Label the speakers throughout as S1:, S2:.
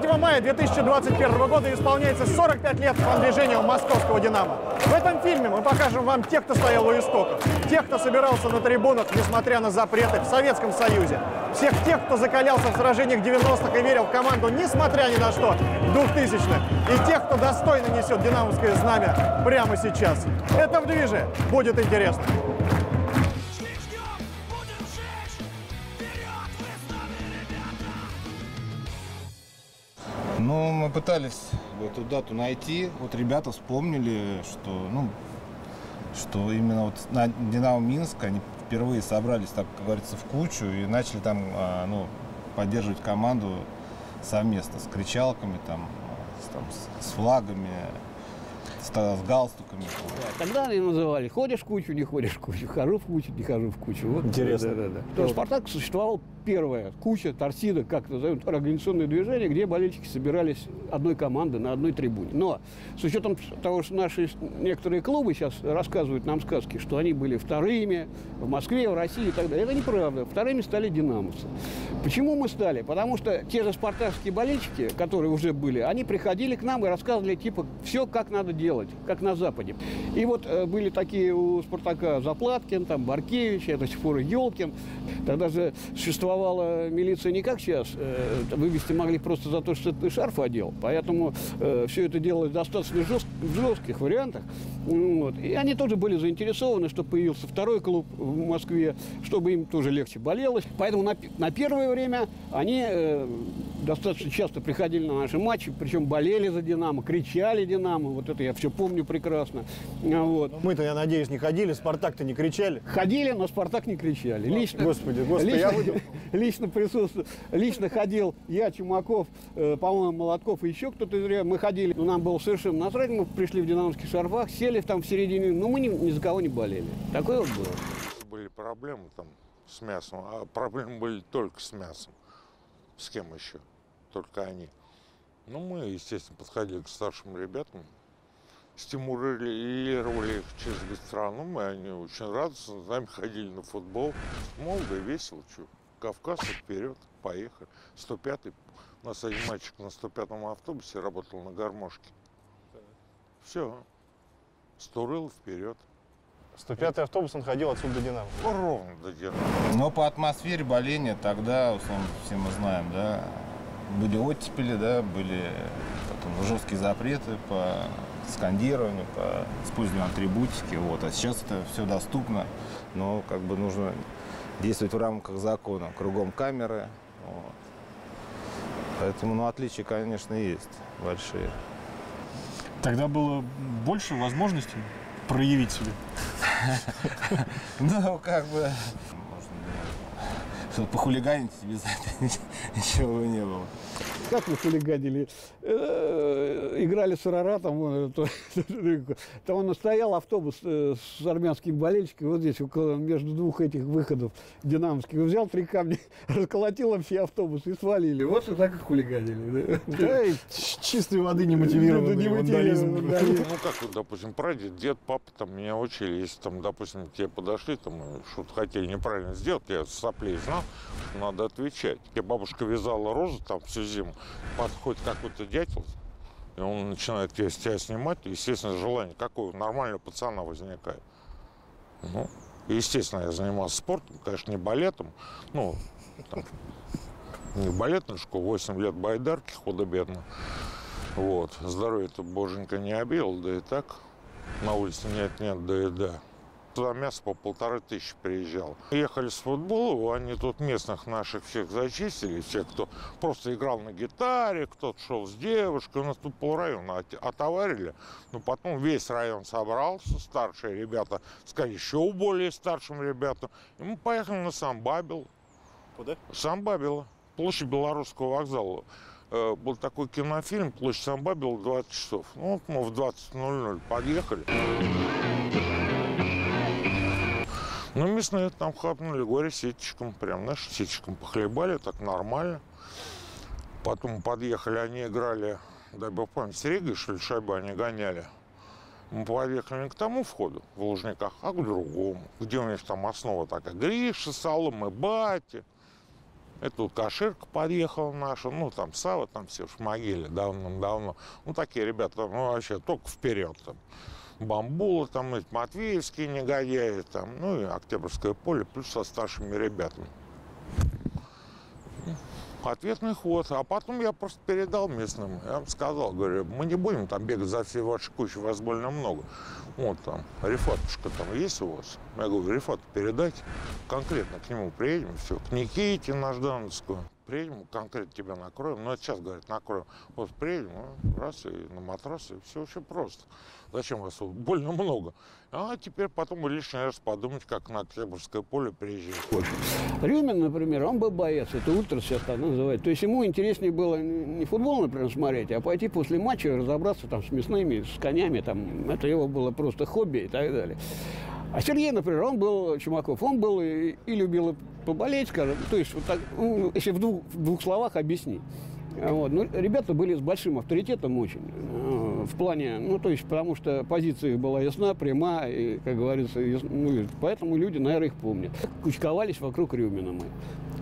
S1: 3 мая 2021 года исполняется 45 лет движению московского «Динамо». В этом фильме мы покажем вам тех, кто стоял у истоков, тех, кто собирался на трибунах, несмотря на запреты в Советском Союзе, всех тех, кто закалялся в сражениях 90-х и верил в команду, несмотря ни на что, 2000-х, и тех, кто достойно несет динамовское знамя прямо сейчас. Это в движе. Будет интересно.
S2: Ну, мы пытались эту дату найти. Вот ребята вспомнили, что, ну, что именно вот на Динамо Минск они впервые собрались, так как говорится, в кучу и начали там, а, ну, поддерживать команду совместно с кричалками, там, с, там, с флагами, с, с галстуками.
S3: Тогда они называли «ходишь в кучу, не ходишь в кучу», «хожу в кучу, не хожу в кучу». Вот,
S1: Интересно.
S3: Да, да, да. «Спартак» существовал первая куча, торсида, как назовем, организационное движение, где болельщики собирались одной команды на одной трибуне. Но с учетом того, что наши некоторые клубы сейчас рассказывают нам сказки, что они были вторыми в Москве, в России и так далее, это неправда. Вторыми стали динамовцы. Почему мы стали? Потому что те же спартакские болельщики, которые уже были, они приходили к нам и рассказывали, типа, все, как надо делать, как на Западе. И вот э, были такие у Спартака Заплаткин, там, Баркевич, это сих пор Елкин. Тогда же существовал существовала милиция не как сейчас. Э, вывести могли просто за то, что ты шарф одел. Поэтому э, все это делалось достаточно жест, в жестких вариантах. Вот. И они тоже были заинтересованы, чтобы появился второй клуб в Москве, чтобы им тоже легче болелось. Поэтому на, на первое время они э, достаточно часто приходили на наши матчи, причем болели за «Динамо», кричали «Динамо». Вот это я все помню прекрасно. Вот.
S1: Мы-то, я надеюсь, не ходили, «Спартак»-то не кричали.
S3: Ходили, но «Спартак» не кричали. Лично,
S1: Господи, господи,
S3: лично,
S1: я буду...
S3: лично присутствовал, лично ходил я, Чумаков, э, по-моему, Молотков и еще кто-то из. Мы ходили, но нам было совершенно насрать, мы пришли в динамовских шарфах, сели там в середине, но мы ни, ни за кого не болели. Такое вот было.
S4: Были проблемы там с мясом, а проблемы были только с мясом. С кем еще? Только они. Ну, мы, естественно, подходили к старшим ребятам, стимулировали их через страну. Мы они очень радостно с нами ходили на футбол. Молодо и весело, что. Кавказ вперед, поехали. 105-й, у нас один мальчик на 105-м автобусе работал на гармошке. Все. Стурыл вперед.
S1: 105-й автобус, он ходил отсюда до «Динамо».
S4: Ну, ровно до Динамо.
S2: Но по атмосфере боления тогда, все мы знаем, да, были оттепели, да, были потом жесткие запреты по скандированию, по использованию атрибутики. Вот. А сейчас это все доступно, но как бы нужно действовать в рамках закона. Кругом камеры. Вот. Поэтому, ну, отличия, конечно, есть большие.
S5: Тогда было больше возможностей проявить себя.
S2: Ну, как бы... Можно, похулиганить без этого ничего бы не было.
S3: Как вы хулиганили? Э, Играли с Араратом, э, то- там он стоял автобус э, с армянским болельщиком, вот здесь, около, между двух этих выходов динамовских. Взял три камня, расколотил все автобусы и свалили. Вот и так и хулиганили. да.
S1: И чистой воды не мотивированный вандализм.
S3: да.
S4: Ну, как, вот, допустим, прадед, дед, папа там меня учили, если там, допустим, тебе подошли, там, что-то хотели неправильно сделать, я соплей знал, надо отвечать. Я бабушка вязала розы там всю зиму, подходит какой-то дятел, и он начинает тебя, тебя снимать, естественно, желание какое у нормального пацана возникает. Ну, естественно, я занимался спортом, конечно, не балетом, ну, там, не балетную школу, 8 лет байдарки, худо-бедно. Вот. Здоровье-то боженька не объел, да и так. На улице нет-нет, да и да. Туда мясо по полторы тысячи приезжало. Ехали с футбола, они тут местных наших всех зачистили, все, кто просто играл на гитаре, кто-то шел с девушкой. У нас тут полрайона от- отоварили. Но потом весь район собрался, старшие ребята сказали еще более старшим ребятам. И мы поехали на Самбабил.
S1: Куда?
S4: Самбабила, площадь Белорусского вокзала. Э, Был такой кинофильм «Площадь Самбабила 20 часов». Ну, вот мы в 20.00 подъехали. Ну, местные там хапнули горе сетчиком, прям, знаешь, сетчиком похлебали, так нормально. Потом подъехали, они играли, дай бог память, с Ригой, что ли, шайбу они гоняли. Мы подъехали не к тому входу в Лужниках, а к другому, где у них там основа такая. Гриша, Соломы, Бати. Это вот Каширка подъехала наша, ну, там Сава, там все в могиле давным-давно. Ну, такие ребята, ну, вообще только вперед там. Бамбула, там, эти Матвеевские негодяи, там, ну, и Октябрьское поле, плюс со старшими ребятами. Ответный ход. А потом я просто передал местным. Я им сказал, говорю, мы не будем там бегать за все ваши кучи, вас больно много. Вот там, Рифатушка там есть у вас? Я говорю, Рифат, передайте. Конкретно к нему приедем, все. К Никите на Ждановскую. Приедем, конкретно тебя накроем. Ну, это сейчас, говорит, накроем. Вот приедем, ну, раз, и на матрас, все очень просто. Зачем вас больно много? А теперь потом лишний раз подумать, как на Октябрьское поле приезжать.
S3: Рюмин, например, он был боец, это ультра сейчас так называют. То есть ему интереснее было не футбол, например, смотреть, а пойти после матча разобраться там с мясными, с конями, там, это его было просто хобби и так далее. А Сергей, например, он был, Чумаков, он был и, и любил поболеть, скажем, то есть, вот так, ну, если в двух, в двух словах объяснить. Вот. Ну, ребята были с большим авторитетом очень. Э, в плане, ну, то есть, потому что позиция их была ясна, пряма, и, как говорится, ясна, ну, поэтому люди, наверное, их помнят. Кучковались вокруг Рюмина мы.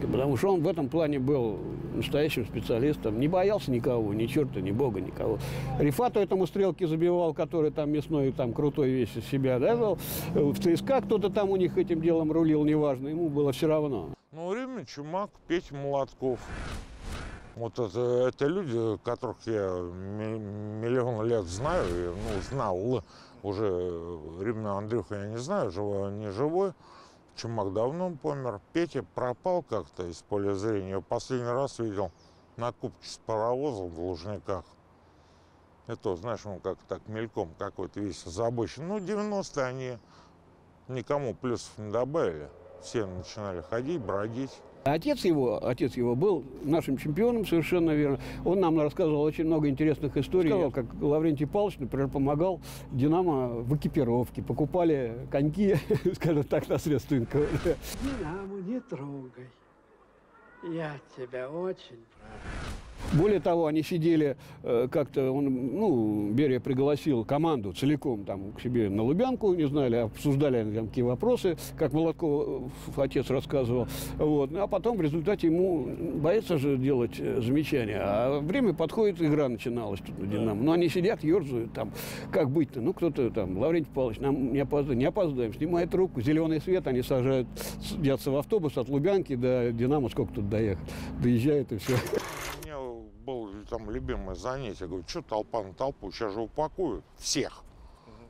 S3: Потому что он в этом плане был настоящим специалистом. Не боялся никого, ни черта, ни бога, никого. Рифату этому стрелки забивал, который там мясной, там крутой весь из себя, да, был. В ЦСКА кто-то там у них этим делом рулил, неважно, ему было все равно.
S4: Ну, Рюмин, Чумак, Петя Молотков. Вот это, это люди, которых я миллион лет знаю, ну, знал уже Римна Андрюха я не знаю, живой не живой. Чумак давно помер. Петя пропал как-то из поля зрения. Последний раз видел на кубке с паровозом в Лужниках. Это, знаешь, он как так мельком какой-то весь озабочен. Ну, 90-е они никому плюсов не добавили. Все начинали ходить, бродить.
S3: Отец его, отец его был нашим чемпионом, совершенно верно. Он нам рассказывал очень много интересных историй. Сказал, как Лаврентий Павлович, например, помогал «Динамо» в экипировке. Покупали коньки, скажем так, на средства НКВД.
S6: «Динамо, не трогай. Я тебя очень прошу».
S3: Более того, они сидели э, как-то, он, ну, Берия пригласил команду целиком там к себе на Лубянку, не знали, обсуждали они там какие вопросы, как Молотков э, отец рассказывал. Вот. А потом в результате ему боится же делать э, замечания. А время подходит, игра начиналась тут на «Динамо». Но они сидят, ерзают там, как быть-то? Ну, кто-то там, Лаврентий Павлович, нам не опоздаем, не опоздаем, снимает руку, зеленый свет, они сажают, садятся в автобус от Лубянки до «Динамо», сколько тут доехать, доезжает и все
S4: там любимое занятие. Говорю, что толпа на толпу, сейчас же упакуют всех.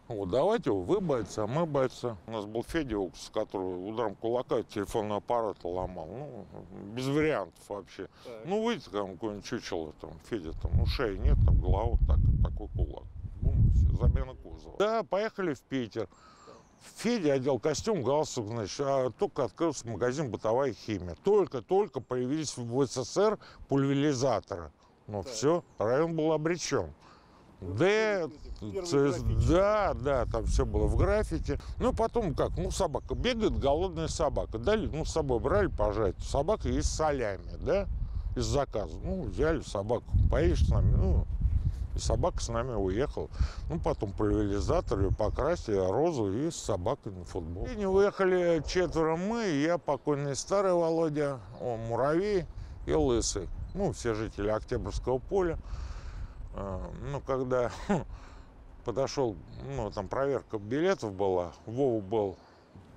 S4: Вот, давайте вы бойцы, а мы бойцы. У нас был Федя Укс, который ударом кулака телефонный аппарат ломал. Ну, без вариантов вообще. Так. Ну, выйдет там какой-нибудь чучело, там, Федя, там, ну, шеи нет, там, голова, так, такой кулак. Бум, все, замена кузова. Да, поехали в Питер. Федя одел костюм, галстук, значит, а только открылся магазин «Бытовая химия». Только-только появились в СССР пульверизаторы. Ну так. все, район был обречен. Д, ЦС, да, да, там все было в граффити. Ну, потом как, ну, собака бегает, голодная собака. Дали, ну, с собой брали пожать. Собака есть солями, да, из заказа. Ну, взяли собаку, поешь с нами, ну, и собака с нами уехала. Ну, потом пульверизатор ее покрасили, розу и с собакой на футбол. И не уехали четверо мы, я, покойный старый Володя, он муравей и лысый ну, все жители Октябрьского поля. А, ну, когда подошел, ну, там проверка билетов была, Вова был,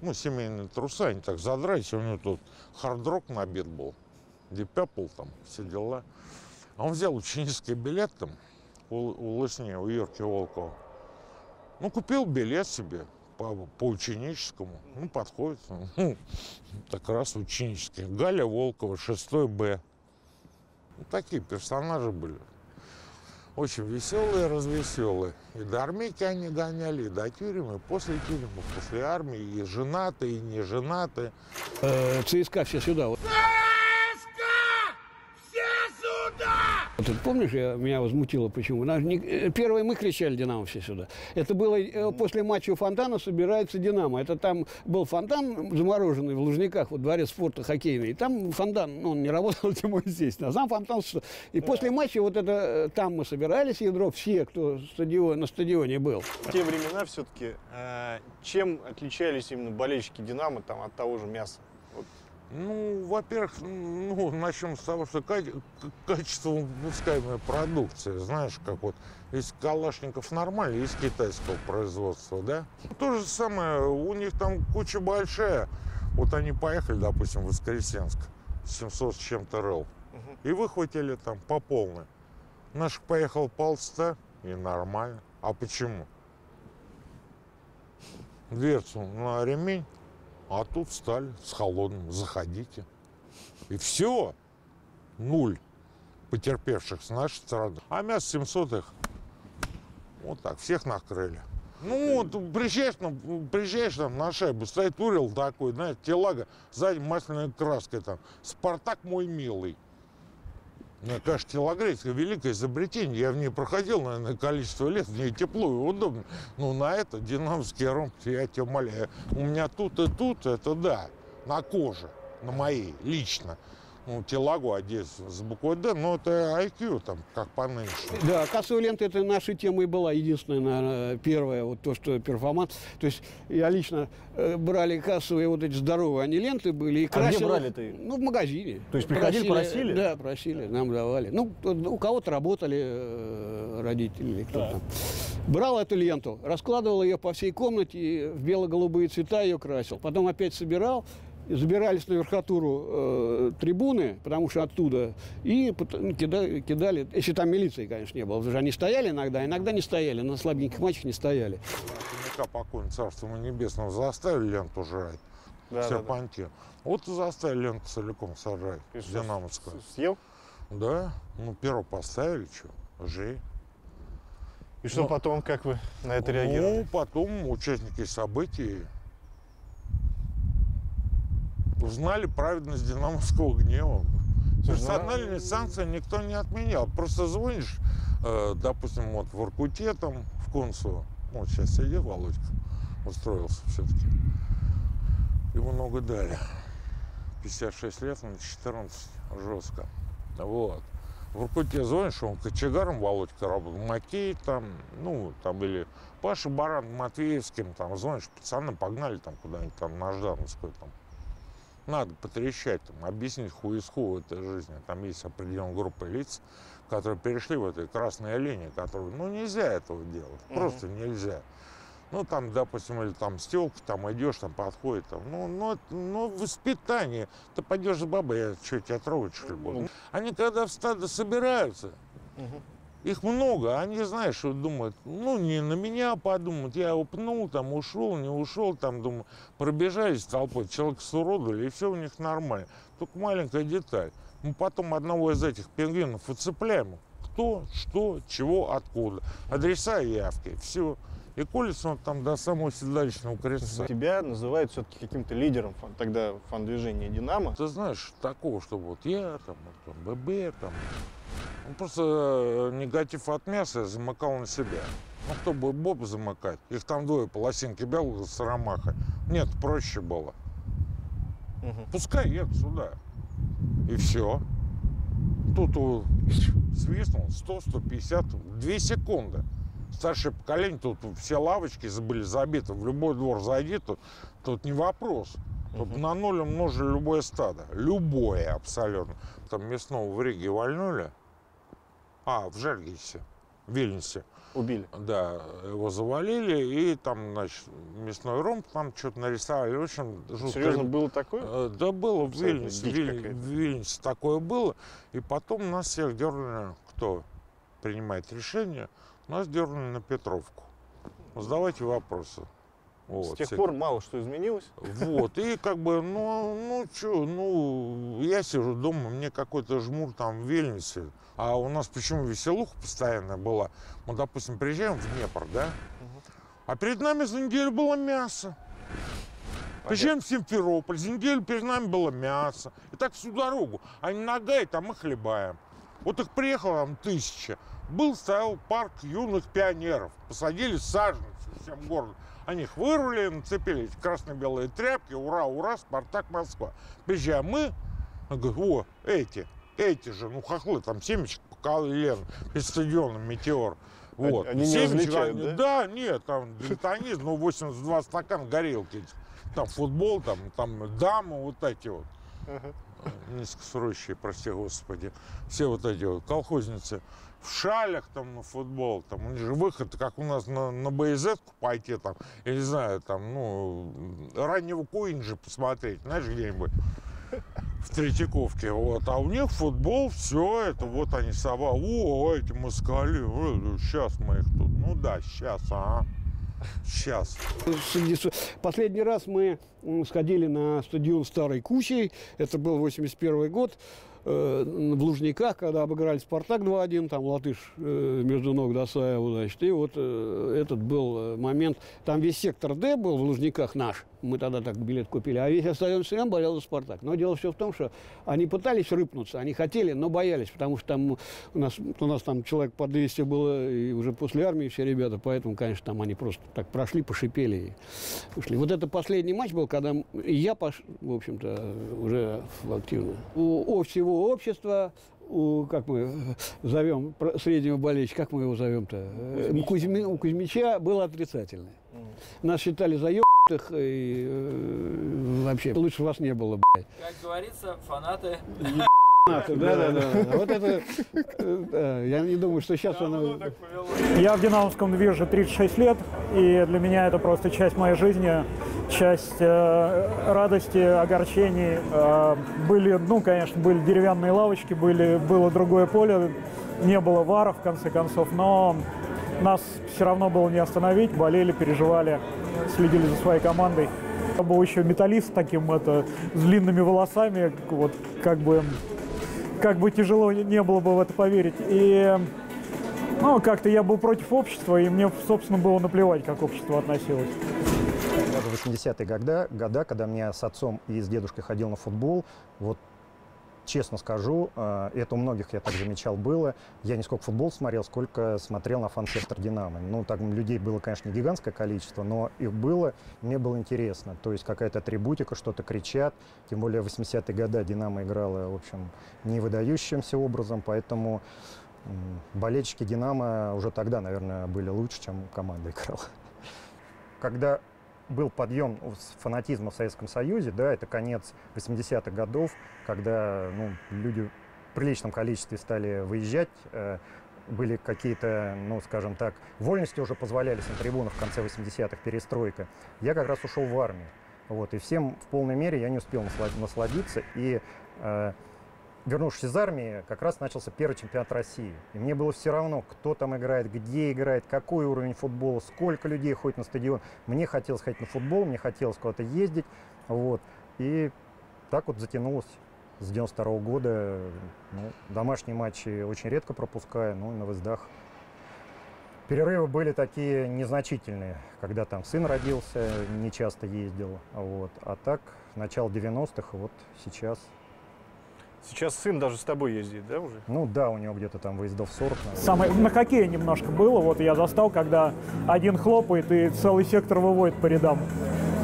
S4: ну, семейные трусы, они так задрались, у него тут хардрок набит был, Purple там, все дела. А он взял ученический билет там у, у Лысни, у Юрки Волкова. Ну, купил билет себе по, по ученическому. Ну, подходит. Ну, так раз ученический. Галя Волкова, 6 Б. Ну, такие персонажи были. Очень веселые, развеселые. И до армейки они гоняли, и до тюрьмы, и после тюрьмы, после армии, и женатые, и не женатые.
S3: Э, ЦСКА все сюда. Вот помнишь, я, меня возмутило, почему? Нас не, э, первые мы кричали «Динамо» все сюда. Это было э, после матча у фонтана собирается «Динамо». Это там был фонтан замороженный в Лужниках, вот дворец спорта хоккейный. И там фонтан, ну, он не работал, тем более здесь. А сам фонтан... И да. после матча вот это, э, там мы собирались, ядро, все, кто стадион, на стадионе был.
S1: В те времена все-таки, э, чем отличались именно болельщики «Динамо» там, от того же мяса?
S4: Ну, во-первых, ну, начнем с того, что качество выпускаемой продукции, знаешь, как вот есть Калашников нормальный, есть китайского производства, да? То же самое, у них там куча большая. Вот они поехали, допустим, в Воскресенск, 700 с чем-то РЛ, и выхватили там по полной. Наш поехал полста, и нормально. А почему? Дверцу на ремень, а тут встали с холодным, заходите. И все, нуль потерпевших с нашей стороны. А мясо 700 их, вот так, всех накрыли. Ну, вот приезжаешь, там, приезжаешь там на шайбу, стоит Урил такой, знаете, телага, сзади масляной краской там. Спартак мой милый. Мне кажется, телогрейское великое изобретение. Я в ней проходил, наверное, количество лет, в ней тепло и удобно. Ну, на это динамовский ромб, я тебя умоляю. У меня тут и тут, это да, на коже, на моей, лично. Ну, телагу одеть с буквой «Д», но это IQ там, как по нынешнему.
S3: Да, кассовая лента это нашей темой была единственная, наверное, первая, вот то, что перформанс. То есть я лично э, брали кассовые вот эти здоровые, они ленты были и
S5: А где брали-то их?
S3: Ну, в магазине.
S5: То есть приходили, просили?
S3: Да, просили, нам давали. Ну, у кого-то работали э, родители или кто
S5: Так.
S3: там. Брал эту ленту, раскладывал ее по всей комнате, и в бело-голубые цвета ее красил. Потом опять собирал, и забирались на верхотуру э, трибуны, потому что оттуда, и ну, кида- кидали, если там милиции, конечно, не было, потому что они стояли иногда, иногда не стояли, на слабеньких матчах не стояли.
S4: Хомяка покойный, царство ему небесного, заставили ленту жрать.
S1: Да, да, да.
S4: серпантин. Вот и заставили ленту целиком сажать,
S1: И
S4: динамовскую.
S1: Съел?
S4: Да, ну перо поставили, что, жи.
S1: И что
S4: Ну,
S1: потом, как вы на это реагировали?
S4: Ну, потом участники событий узнали праведность динамовского гнева.
S1: Ну,
S4: Персональные санкции никто не отменял. Просто звонишь, э, допустим, вот в Иркуте, там, в Консу, вот сейчас сидит Володька, устроился все-таки. Ему много дали. 56 лет, на 14, жестко. Вот. В Иркуте звонишь, он кочегаром Володька работал, Макей там, ну, там, или Паша Баран Матвеевским, там, звонишь, пацаны погнали там куда-нибудь там на Ждановскую, там, надо потрещать, там, объяснить хуеску в этой жизни. Там есть определенная группа лиц, которые перешли в этой красной линии, которые, ну, нельзя этого делать, просто нельзя. Ну, там, допустим, или там стелка, там идешь, там подходит, там, ну, ну, ну, воспитание. Ты пойдешь с бабой, я что, тебя трогать, что ли, буду? Они когда в стадо собираются, их много, они, знаешь, что думают, ну, не на меня подумают, я его пнул, там, ушел, не ушел, там, думаю, пробежались толпой, человек суродовали, и все у них нормально. Только маленькая деталь. Мы потом одного из этих пингвинов уцепляем. Кто, что, чего, откуда. Адреса и явки. Все. И колется он там до самого седалищного креста.
S1: Тебя называют все-таки каким-то лидером фан- тогда фан-движения «Динамо».
S4: Ты знаешь, такого, чтобы вот я, там, вот, там, ББ, там. Ну, просто э, негатив от мяса замыкал на себя. Ну, кто будет Боб замыкать? Их там двое, полосинки белого с ромахой. Нет, проще было.
S1: Мгм.
S4: Пускай едут сюда. И все. Тут свистнул 100-150, 2 секунды. Старшее поколение, тут все лавочки были забиты. В любой двор зайди, тут, тут не вопрос. Тут на ноль умножили любое стадо. Любое абсолютно. Там мясного в Риге вальнули. А, в Жергисе, в Вильнюсе.
S1: Убили.
S4: Да, его завалили, и там, значит, мясной ромб там что-то нарисовали. В общем, жуткое-
S1: Серьезно, было такое?
S4: Э, Да, было в Вильнюсе, Виль- в Вильнюсе такое было. И потом нас всех дернули, кто принимает решение, нас дернули на Петровку. Задавайте вопросы. Вот,
S1: С тех
S4: все-
S1: пор мало что изменилось.
S4: Вот, и как бы, ну, ну, что, ну, я сижу дома, мне какой-то жмур там в Вильнюсе, а у нас почему веселуха постоянная была? Мы, допустим, приезжаем в Днепр, да, а перед нами за неделю было мясо. Приезжаем в Симферополь, за неделю перед нами было мясо. И так всю дорогу. Они нагают, а мы хлебаем. Вот их приехало там тысяча. Был, стоял парк юных пионеров. Посадили саженцы всем городом. Они их вырвали, нацепили красно-белые тряпки. Ура, ура, Спартак, Москва. Приезжаем мы, он говорит, о, эти, эти же, ну, хохлы, там семечек поколен перед стадионом «Метеор». Вот.
S1: Они не
S4: Семечек,
S1: различают,
S4: они-
S1: да?
S4: Да, нет, там дальтонизм, ну, 82 стакана горелки. Там футбол, там, там дамы вот эти вот. низкосрущие, прости господи, все вот эти вот колхозницы в шалях там на футбол, там у них же выход, как у нас на, на БЗ пойти там, я не знаю, там, ну, раннего Куинджи посмотреть, знаешь, где-нибудь в Третьяковке, вот, а у них футбол, все это, вот они сова, о, эти москали, сейчас мы их тут, ну да, сейчас, а, сейчас.
S3: Последний раз мы сходили на стадион Старой Кучей, это был 81 год, э, в Лужниках, когда обыграли «Спартак» 2-1, там латыш э, между ног Досаева, значит, и вот э, этот был момент, там весь сектор «Д» был в Лужниках наш, мы тогда так билет купили, а весь остальной СМ болел за «Спартак». Но дело все в том, что они пытались рыпнуться, они хотели, но боялись, потому что там у нас, у нас там человек по 200 было, и уже после армии все ребята, поэтому, конечно, там они просто так прошли, пошипели и ушли. Вот это последний матч был, когда я, пош, в общем-то, уже активно. У всего общества у, как мы зовем, среднего болельщика, как мы его зовем-то? Кузьмич. Кузьми, у Кузьмича было отрицательное. Нас считали за ебаных и э, вообще лучше вас не было, блядь.
S7: Как говорится, фанаты
S3: да, да, да. Вот это, э, я не думаю, что сейчас оно...
S8: Я в Динамовском движе 36 лет, и для меня это просто часть моей жизни, часть э, радости, огорчений. Э, были, ну, конечно, были деревянные лавочки, были, было другое поле, не было вара, в конце концов, но нас все равно было не остановить, болели, переживали, следили за своей командой. Я был еще металлист таким, это, с длинными волосами, вот как бы как бы тяжело не было бы в это поверить. И ну, как-то я был против общества, и мне, собственно, было наплевать, как общество относилось.
S9: Даже в 80-е года, года, когда мне с отцом и с дедушкой ходил на футбол, вот честно скажу, э, это у многих, я так замечал, было. Я не сколько футбол смотрел, сколько смотрел на фан-сектор «Динамо». Ну, так людей было, конечно, не гигантское количество, но их было, мне было интересно. То есть какая-то атрибутика, что-то кричат. Тем более в 80-е годы «Динамо» играла, в общем, не выдающимся образом, поэтому болельщики «Динамо» уже тогда, наверное, были лучше, чем команда играла. Когда был подъем фанатизма в Советском Союзе, да, это конец 80-х годов, когда ну, люди в приличном количестве стали выезжать, э, были какие-то, ну, скажем так, вольности уже позволялись на трибунах в конце 80-х, перестройка. Я как раз ушел в армию. Вот, и всем в полной мере я не успел насладиться. И э, вернувшись из армии, как раз начался первый чемпионат России. И мне было все равно, кто там играет, где играет, какой уровень футбола, сколько людей ходит на стадион. Мне хотелось ходить на футбол, мне хотелось куда-то ездить. Вот. И так вот затянулось с 92 -го года. Ну, домашние матчи очень редко пропускаю, ну, на выездах. Перерывы были такие незначительные, когда там сын родился, не часто ездил. Вот. А так, начало 90-х, вот сейчас
S5: Сейчас сын даже с тобой ездит, да, уже?
S9: Ну да, у него где-то там выездов 40.
S8: Самое, на хоккее немножко было. Вот я застал, когда один хлопает и целый сектор выводит по рядам.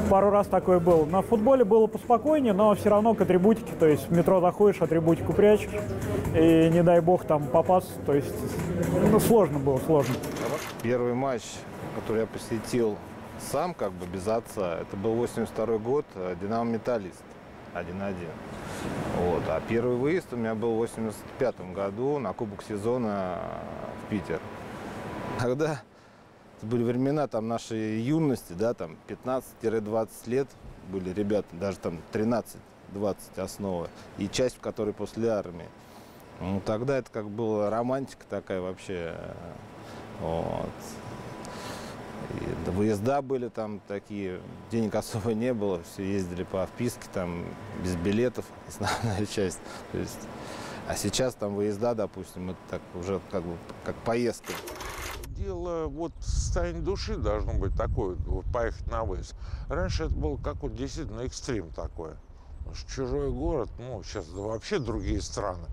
S8: Пару раз такое было. На футболе было поспокойнее, но все равно к атрибутике. То есть в метро заходишь, атрибутику прячешь. И не дай бог там попасть. То есть ну, сложно было, сложно.
S2: Первый матч, который я посетил сам, как бы без отца, это был 82 год, э, «Динамо Металлист» 1-1. Вот. А первый выезд у меня был в 85 году на Кубок сезона в Питер. Когда это были времена там нашей юности, да, там 15-20 лет были ребята, даже там 13-20 основы, и часть, в которой после армии. Ну, тогда это как была романтика такая вообще. Вот. И выезда были там такие, денег особо не было, все ездили по вписке, там без билетов, основная часть. То есть, а сейчас там выезда, допустим, это так уже как бы как поездка.
S4: Дело вот состояние души должно быть такое, вот поехать на выезд. Раньше это был как вот действительно экстрим такой. Чужой город, ну, сейчас вообще другие страны.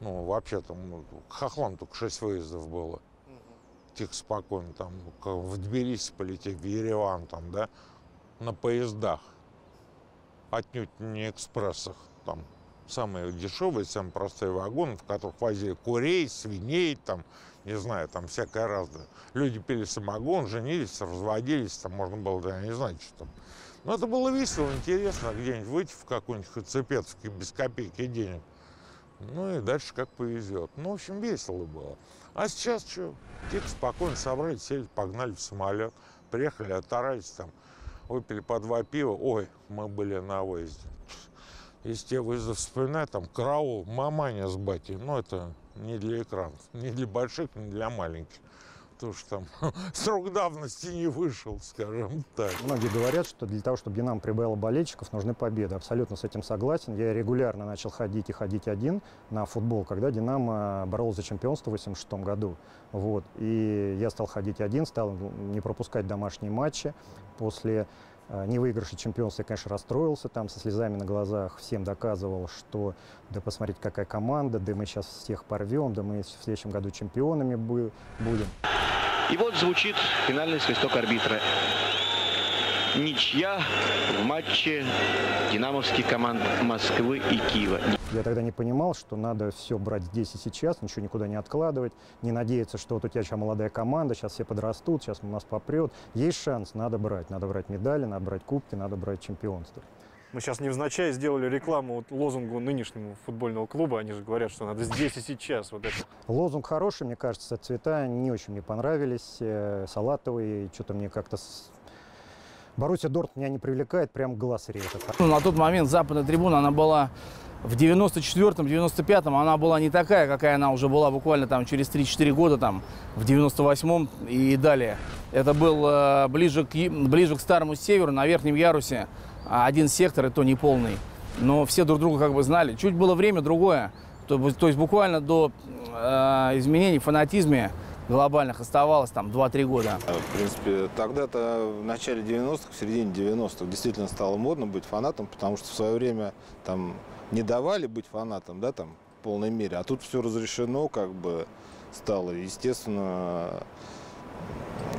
S4: Ну, вообще там, ну, Хохлам только шесть выездов было тихо, спокойно, там, в Тбилиси полететь, в Ереван, там, да, на поездах, отнюдь не экспрессах, там, самые дешевые, самые простые вагоны, в которых возили курей, свиней, там, не знаю, там всякое разное. Люди пили самогон, женились, разводились, там можно было, я не знаю, что там. Но это было весело, интересно, где-нибудь выйти в какой-нибудь Хацепетовский без копейки денег. Ну и дальше как повезет. Ну, в общем, весело было. А сейчас что? Тихо, спокойно собрали, сели, погнали в самолет. Приехали, оторались там, выпили по два пива. Ой, мы были на выезде. Если те выезды вспоминать, там караул, маманя с батей. Ну, это не для экранов, не для больших, не для маленьких. Потому что там срок давности не вышел, скажем так.
S9: Многие говорят, что для того, чтобы «Динамо» прибавило болельщиков, нужны победы. Абсолютно с этим согласен. Я регулярно начал ходить и ходить один на футбол, когда «Динамо» боролся за чемпионство в 1986 году. Вот. И я стал ходить один, стал не пропускать домашние матчи. После э, невыигрыша чемпионства я, конечно, расстроился там со слезами на глазах, всем доказывал, что да посмотрите, какая команда, да мы сейчас всех порвем, да мы в следующем году чемпионами бу- будем.
S10: И вот звучит финальный свисток арбитра. Ничья в матче динамовских команд Москвы и Киева.
S9: Я тогда не понимал, что надо все брать здесь и сейчас, ничего никуда не откладывать, не надеяться, что вот у тебя сейчас молодая команда, сейчас все подрастут, сейчас у нас попрет. Есть шанс, надо брать. Надо брать медали, надо брать кубки, надо брать чемпионство.
S5: Мы сейчас невзначай сделали рекламу вот лозунгу нынешнему футбольного клуба. Они же говорят, что надо здесь и сейчас вот это.
S9: Лозунг хороший, мне кажется, цвета не очень мне понравились, э, салатовые, что-то мне как-то... Боруссия Дорт меня не привлекает, прям глаз режет.
S11: Ну, На тот момент западная трибуна, она была в 94-м, 95-м, она была не такая, какая она уже была буквально там через 3-4 года, там, в 98-м и далее. Это был э, ближе, к, ближе к Старому Северу, на верхнем ярусе, а один сектор, и то не полный. Но все друг друга как бы знали. Чуть было время другое, то, то есть буквально до э, изменений в фанатизме глобальных оставалось там 2-3 года.
S2: В принципе, тогда-то в начале 90-х, в середине 90-х действительно стало модно быть фанатом, потому что в свое время там не давали быть фанатом, да, там, в полной мере. А тут все разрешено, как бы стало. Естественно,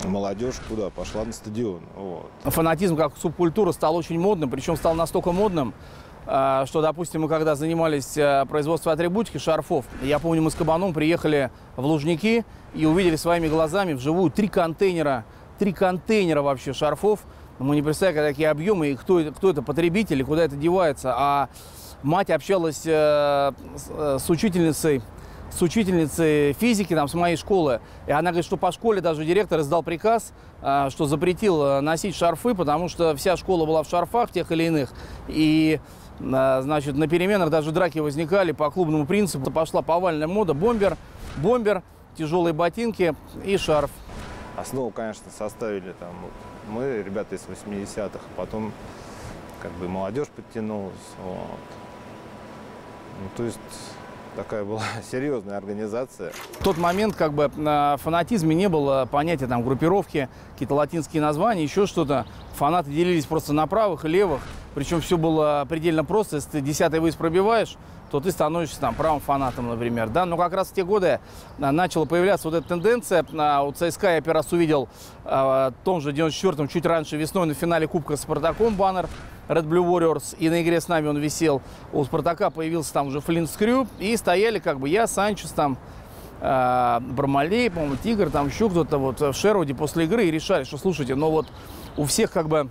S2: молодежь куда? Пошла на стадион. Вот.
S11: фанатизм как субкультура стал очень модным, причем стал настолько модным, что, допустим, мы когда занимались э, производством атрибутики шарфов, я помню, мы с Кабаном приехали в Лужники и увидели своими глазами вживую три контейнера, три контейнера вообще шарфов. Мы не представляем, какие объемы и кто, кто это потребитель и куда это девается. А мать общалась э, с, э, с учительницей с учительницей физики там, с моей школы. И она говорит, что по школе даже директор издал приказ, а, что запретил а, носить шарфы, потому что вся школа была в шарфах тех или иных. И а, значит, на переменах даже драки возникали по клубному принципу. Пошла повальная мода, бомбер, бомбер, тяжелые ботинки и шарф.
S2: Основу, конечно, составили там вот мы, ребята из 80-х, потом как бы молодежь подтянулась. Вот. Ну, то есть такая была серьезная организация.
S11: В тот момент как бы на фанатизме не было понятия там группировки, какие-то латинские названия, еще что-то. Фанаты делились просто на правых и левых. Причем все было предельно просто. Если ты десятый выезд пробиваешь, то ты становишься там правым фанатом, например. Да? Но как раз в те годы а, начала появляться вот эта тенденция. А, У ЦСКА я первый раз увидел а, в том же 94-м, чуть раньше весной на финале Кубка с Спартаком баннер Red Blue Warriors. И на игре с нами он висел. У Спартака появился там уже Флинт Скрю. И стояли как бы я, Санчес там, э, Бармалей, по-моему, Тигр, там еще кто-то вот в Шервуде после игры и решали, что слушайте, но вот у всех как бы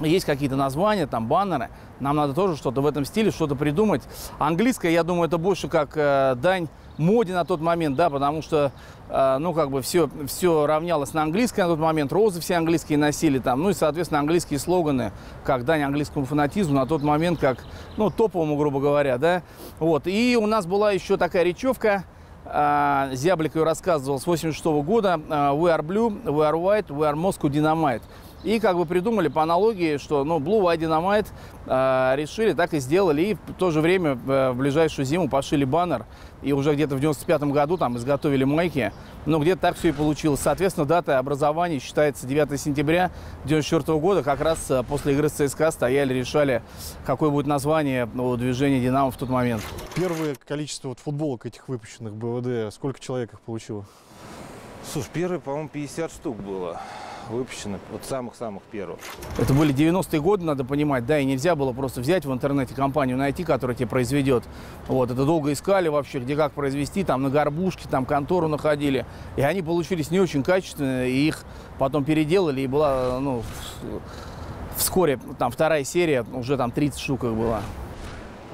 S11: есть какие-то названия, там баннеры, нам надо тоже что-то в этом стиле, что-то придумать. Английское, я думаю, это больше как э, дань моде на тот момент, да, потому что, э, ну, как бы все, все равнялось на английское на тот момент, розы все английские носили там, ну и, соответственно, английские слоганы, как дань английскому фанатизму на тот момент, как, ну, топовому, грубо говоря, да, вот. И у нас была еще такая речевка, э, Зяблик ее рассказывал с 86 года, э, We are blue, we are white, we are Moscow dynamite. И как бы придумали по аналогии, что ну, Blue White Dynamite э, решили, так и сделали. И в то же время э, в ближайшую зиму пошили баннер. И уже где-то в 95 году там изготовили майки. Ну, где-то так все и получилось. Соответственно, дата образования считается 9 сентября 94 года. Как раз э, после игры с ЦСКА стояли, решали, какое будет название у движения «Динамо» в тот момент.
S5: Первое количество вот футболок этих выпущенных БВД, сколько человек их получило?
S2: Слушай, первый, по-моему, 50 штук было выпущено, вот самых-самых первых.
S11: Это были 90-е годы, надо понимать, да, и нельзя было просто взять в интернете компанию найти, которая тебе произведет. Вот, это долго искали вообще, где как произвести, там на горбушке, там контору находили. И они получились не очень качественные, и их потом переделали, и была, ну, вскоре, там, вторая серия, уже там 30 штук их было.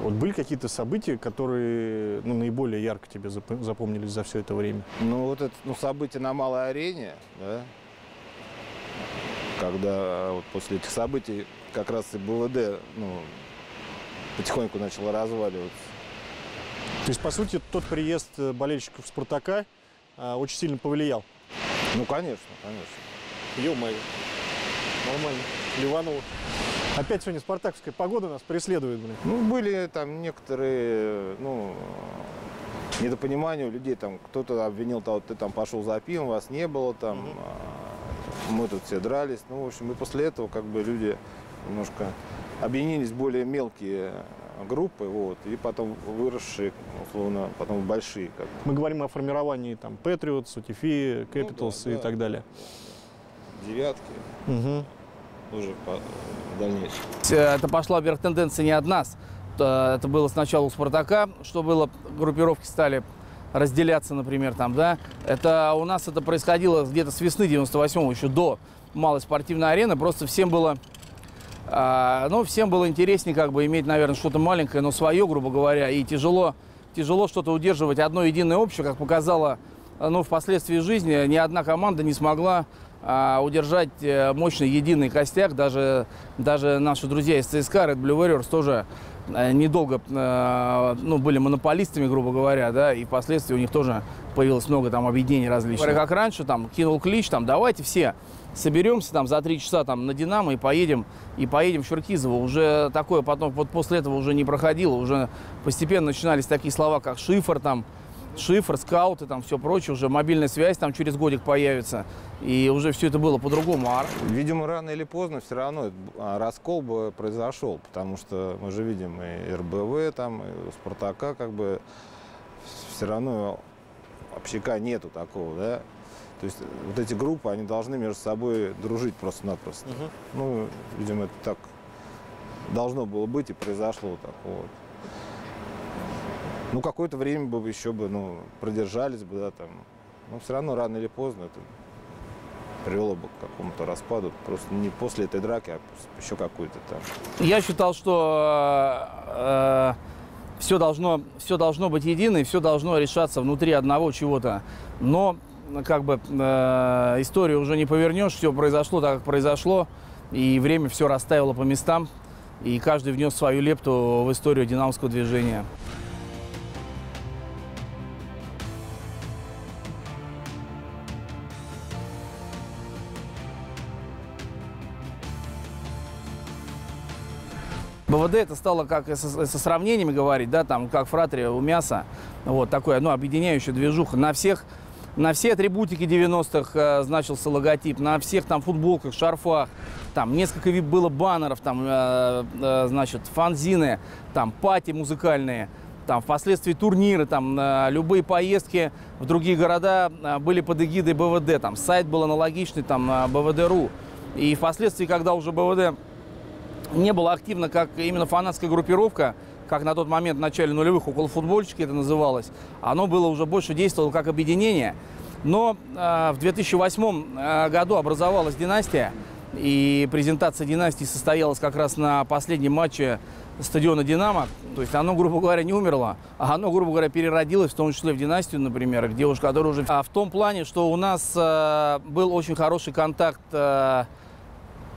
S5: Вот были какие-то события, которые ну, наиболее ярко тебе зап- запомнились за все это время?
S2: Ну, вот это ну, событие на малой арене, да, когда вот после этих событий как раз и БВД ну, потихоньку начало разваливаться.
S5: То есть, по сути, тот приезд э, болельщиков «Спартака» а, очень сильно повлиял?
S2: Ну, конечно, конечно.
S5: Ё-моё. Нормально. Ливанову. Опять сегодня спартаковская погода нас преследует, блин.
S2: Ну, были там некоторые, ну, недопонимания у людей, там, кто-то обвинил того, ты там пошел за пивом, вас не было, там, а, мы тут все дрались, ну, в общем, и после этого, как бы, люди немножко объединились в более мелкие группы, вот, и потом выросшие, условно, потом в большие, как бы.
S5: Мы говорим о формировании там Patriots, UTFI, Capitals
S2: да,
S5: и
S2: да.
S5: так далее.
S2: девятки,
S5: Мгм.
S2: уже по, в дальнейшем.
S11: Это пошла вверх тенденция не от нас. Э, Это было сначала у «Спартака», что было, группировки стали разделяться, например, там, да. Это у нас это происходило где-то с весны 98-го, еще до малой спортивной арены. Просто всем было, а, ну, всем было интереснее, как бы, иметь, наверное, что-то маленькое, но свое, грубо говоря. И тяжело, тяжело что-то удерживать одно единое общее, как показало, э, ну, впоследствии жизни, ни одна команда не смогла а, удержать э, мощный единый костяк. Даже, даже наши друзья из ЦСКА, Red Blue Warriors, тоже э, недолго э, ну, были монополистами, грубо говоря, да, и впоследствии у них тоже появилось много там объединений различных. Как раньше, там, кинул клич, там, давайте все соберемся там за три часа там на Динамо и поедем, и поедем в Черкизово. Уже такое потом, вот после этого уже не проходило, уже постепенно начинались такие слова, как шифр там, шифр, скауты, там все прочее, уже мобильная связь там через годик появится, и уже все это было по-другому. А
S2: Видимо, рано или поздно все равно а, раскол бы произошел, потому что мы же видим и РБВ, там, и у Спартака, как бы, все равно общака нету такого, да. То есть вот эти группы, они должны между собой дружить просто-напросто. Ну, видимо, это так должно было быть и произошло так вот. Ну, какое-то время бы еще бы, ну, продержались бы, да, там. Но все равно рано или поздно это привело бы к какому-то распаду. Просто не после этой драки, а еще какой-то там.
S11: Я считал, что все, должно, все должно быть едино, и все должно решаться внутри одного чего-то. Но как бы э, историю уже не повернешь, все произошло так, как произошло, и время все расставило по местам, и каждый внес свою лепту в историю динамовского движения. БВД это стало как со, со сравнениями говорить, да, там как фратрия у мяса, вот такое, ну, объединяющая движуха. На всех, на все атрибутики 90-х э, значился логотип, на всех там футболках, шарфах, там несколько вид было баннеров, там, э, э, значит, фанзины, там пати музыкальные, там впоследствии турниры, там э, любые поездки в другие города э, были под эгидой БВД, там сайт был аналогичный, там э, БВД.ру. И впоследствии, когда уже БВД не было активно как именно фанатская группировка, как на тот момент в начале нулевых около футбольчики это называлось. Оно было уже больше действовало как объединение. Но э, в 2008 э, году образовалась династия, и презентация династии состоялась как раз на последнем матче стадиона «Динамо». То есть оно, грубо говоря, не умерло, а оно, грубо говоря, переродилось, в том числе в династию, например, где уж, которая уже... А в том плане, что у нас э, был очень хороший контакт э,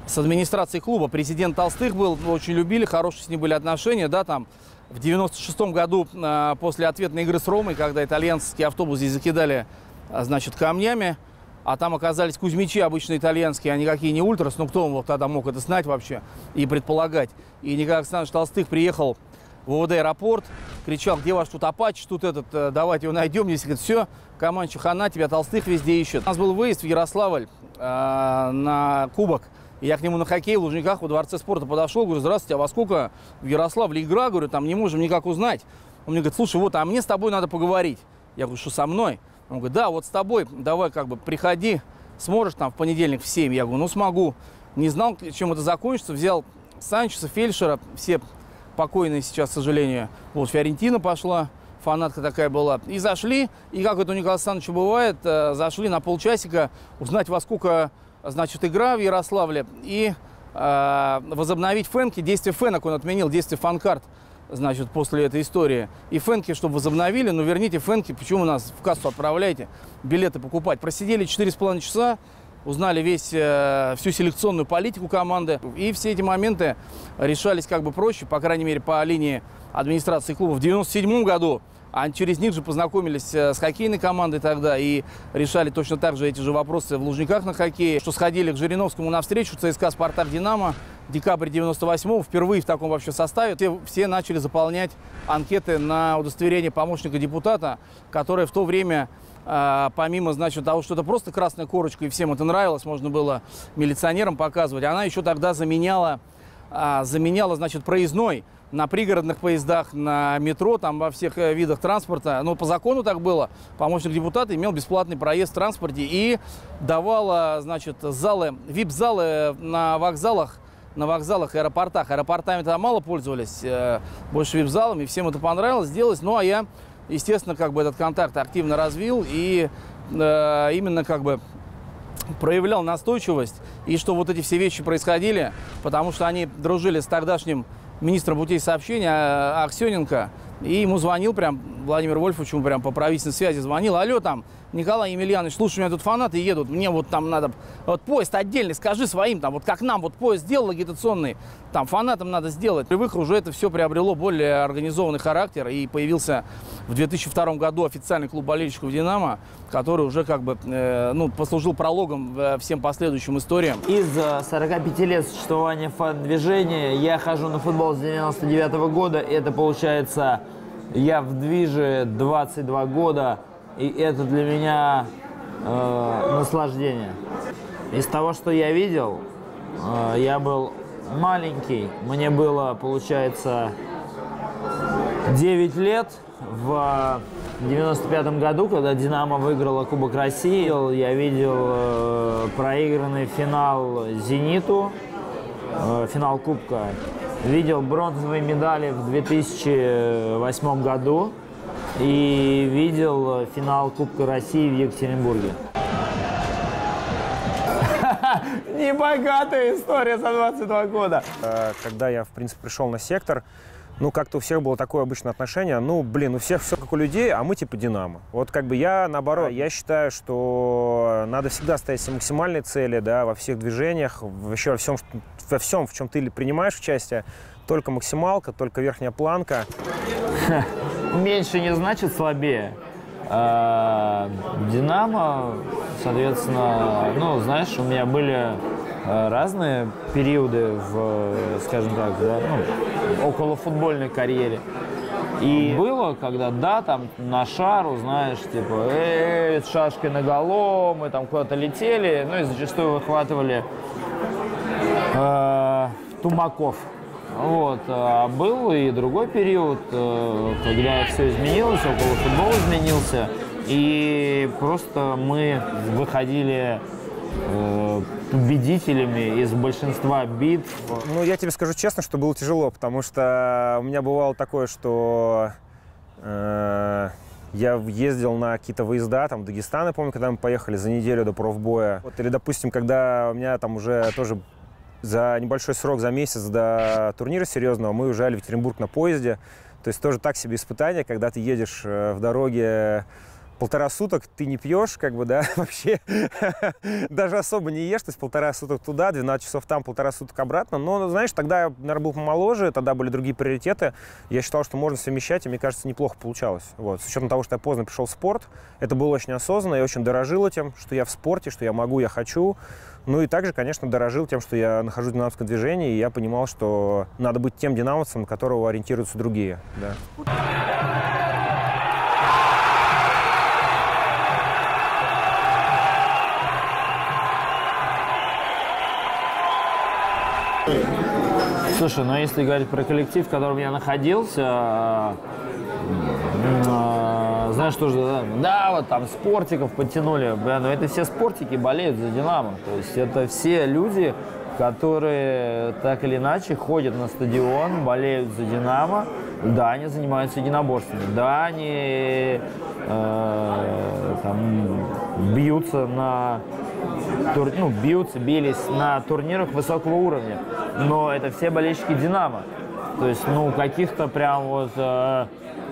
S11: с администрацией клуба. Президент Толстых был, очень любили, хорошие с ним были отношения, да, там в 96 году э, после ответной игры с Ромой, когда итальянский автобус здесь закидали, э, значит, камнями, а там оказались кузьмичи обычно итальянские, а никакие не ультрас, ну кто вот тогда мог это знать вообще и предполагать. И Николай Александрович Толстых приехал в ОВД аэропорт, кричал, где ваш тут Апач, тут этот, э, давайте его найдем. Здесь говорит, все, команча хана, тебя Толстых везде ищет. У нас был выезд в Ярославль э, на кубок. И я к нему на хоккей в Лужниках во Дворце спорта подошел, говорю, здравствуйте, а во сколько в Ярославле игра? Говорю, там не можем никак узнать. Он мне говорит, слушай, вот, а мне с тобой надо поговорить. Я говорю, что со мной? Он говорит, да, вот с тобой, давай как бы приходи, сможешь там в понедельник в 7? Я говорю, ну смогу. Не знал, чем это закончится, взял Санчеса, Фельдшера, все покойные сейчас, к сожалению. Вот Фиорентина пошла, фанатка такая была. И зашли, и как это у Николая Александровича бывает, э, зашли на полчасика узнать, во сколько, значит, игра в Ярославле. И э, возобновить фенки, действие фенок он отменил, действие фанкарт, значит, после этой истории. И фенки, чтобы возобновили, ну верните фенки, почему нас в кассу отправляете билеты покупать. Просидели 4,5 часа, узнали весь, э, всю селекционную политику команды. И все эти моменты решались как бы проще, по крайней мере, по линии администрации клуба. В 97 году а через них же познакомились э, с хоккейной командой тогда и решали точно так же эти же вопросы в Лужниках на хоккее. Что сходили к Жириновскому навстречу, ЦСКА «Спартак Динамо», декабрь 98-го, впервые в таком вообще составе. Все, все начали заполнять анкеты на удостоверение помощника депутата, которое в то время а, помимо, значит, того, что это просто красная корочка, и всем это нравилось, можно было милиционерам показывать, она еще тогда заменяла, а, заменяла, значит, проездной на пригородных поездах, на метро, там во всех э, видах транспорта. Но по закону так было. Помощник депутата имел бесплатный проезд в транспорте и давала, значит, залы, вип-залы на вокзалах, на вокзалах аэропортах. Аэропортами тогда мало пользовались, э, больше вип-залами, всем это понравилось, сделалось. Ну, а я естественно, как бы этот контакт активно развил и э, именно как бы проявлял настойчивость, и что вот эти все вещи происходили, потому что они дружили с тогдашним министром путей сообщения а, Аксененко, и ему звонил прям Владимир Вольфович, ему прям по правительственной связи звонил, алло, там, Николай Емельянович, слушай, у меня тут фанаты едут, мне вот там надо, вот поезд отдельный, скажи своим, там, вот как нам, вот поезд сделал агитационный, там, фанатам надо сделать. Привык уже это все приобрело более организованный характер, и появился в 2002 году официальный клуб болельщиков «Динамо», который уже как бы, э, ну, послужил прологом э, всем последующим историям.
S12: Из 45 лет существования фан-движения я хожу на футбол с 99 -го года, это получается, я в движе 22 года, и это для меня э, наслаждение. Из того, что я видел, э, я был маленький, мне было, получается, 9 лет. В 95 году, когда «Динамо» выиграла Кубок России, я видел э, проигранный финал «Зениту», э, финал Кубка. Видел бронзовые медали в 2008 году и видел финал Кубка России в Екатеринбурге. Небогатая история за 22 года.
S13: Э, когда я, в принципе, пришел на сектор, ну, как-то у всех было такое обычное отношение, ну, блин, у всех все как у людей, а мы типа Динамо. Вот как бы я, наоборот, я считаю, что надо всегда ставить себе максимальные цели, да, во всех движениях, вообще во всем, во всем, в чем ты принимаешь участие, только максималка, только верхняя планка.
S12: Меньше не значит слабее. А, Динамо, соответственно, ну, знаешь, у меня были а, разные периоды в, скажем так, да, ну, около футбольной карьере. И было, когда, да, там на шару, знаешь, типа, э, с шашкой на голову, мы там куда-то летели, ну и зачастую выхватывали э, тумаков. Вот. А был и другой период, э, когда все изменилось, около футбола изменился, и просто мы выходили э, победителями из большинства битв.
S13: Ну, я тебе скажу честно, что было тяжело, потому что у меня бывало такое, что э, я ездил на какие-то выезда, там, в Дагестан, я помню, когда мы поехали за неделю до профбоя. Вот, или, допустим, когда у меня там уже тоже за небольшой срок, за месяц до турнира серьезного мы уезжали в Екатеринбург на поезде. То есть тоже так себе испытание, когда ты едешь э, в дороге полтора суток, ты не пьешь, как бы, да, вообще даже особо не ешь, то есть полтора суток туда, 12 часов там, полтора суток обратно. Но, знаешь, тогда я, наверное, был помоложе, тогда были другие приоритеты. Я считал, что можно совмещать, и мне кажется, неплохо получалось. Вот. С учетом того, что я поздно пришел в спорт, это было очень осознанно, я очень дорожил этим, что я в спорте, что я могу, я хочу. Ну и также, конечно, дорожил тем, что я нахожусь в динамовском движении, и я понимал, что надо быть тем динамовцем, на которого ориентируются другие. Да.
S12: Слушай, ну если говорить про коллектив, в котором я находился, знаешь, тоже, да, да, вот там спортиков подтянули, но это все спортики болеют за Динамо. То есть это все люди, которые так или иначе ходят на стадион, болеют за Динамо. Да, они занимаются единоборствами. Да, они э, там, бьются на тур- ну, бьются, бились на турнирах высокого уровня. Но это все болельщики «Динамо». То есть, ну, каких-то прям вот э,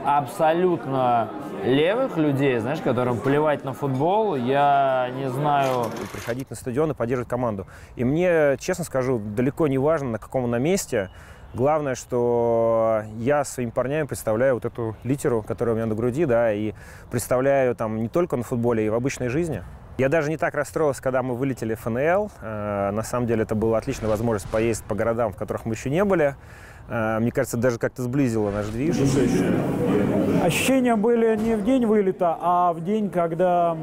S12: абсолютно левых людей, знаешь, которым плевать на футбол, я не знаю.
S13: Приходить на стадион и поддерживать команду. И мне, честно скажу, далеко не важно, на каком она месте. Главное, что я своими парнями представляю вот эту литеру, которая у меня на груди, да, и представляю там не только на футболе, и в обычной жизни. Я даже не так расстроился, когда мы вылетели в ФНЛ. Э, На самом деле это была отличная возможность поездить по городам, в которых мы еще не были. Э, Мне кажется, даже как-то сблизило наш движ.
S8: Ощущения были не в день вылета, а в день, когда,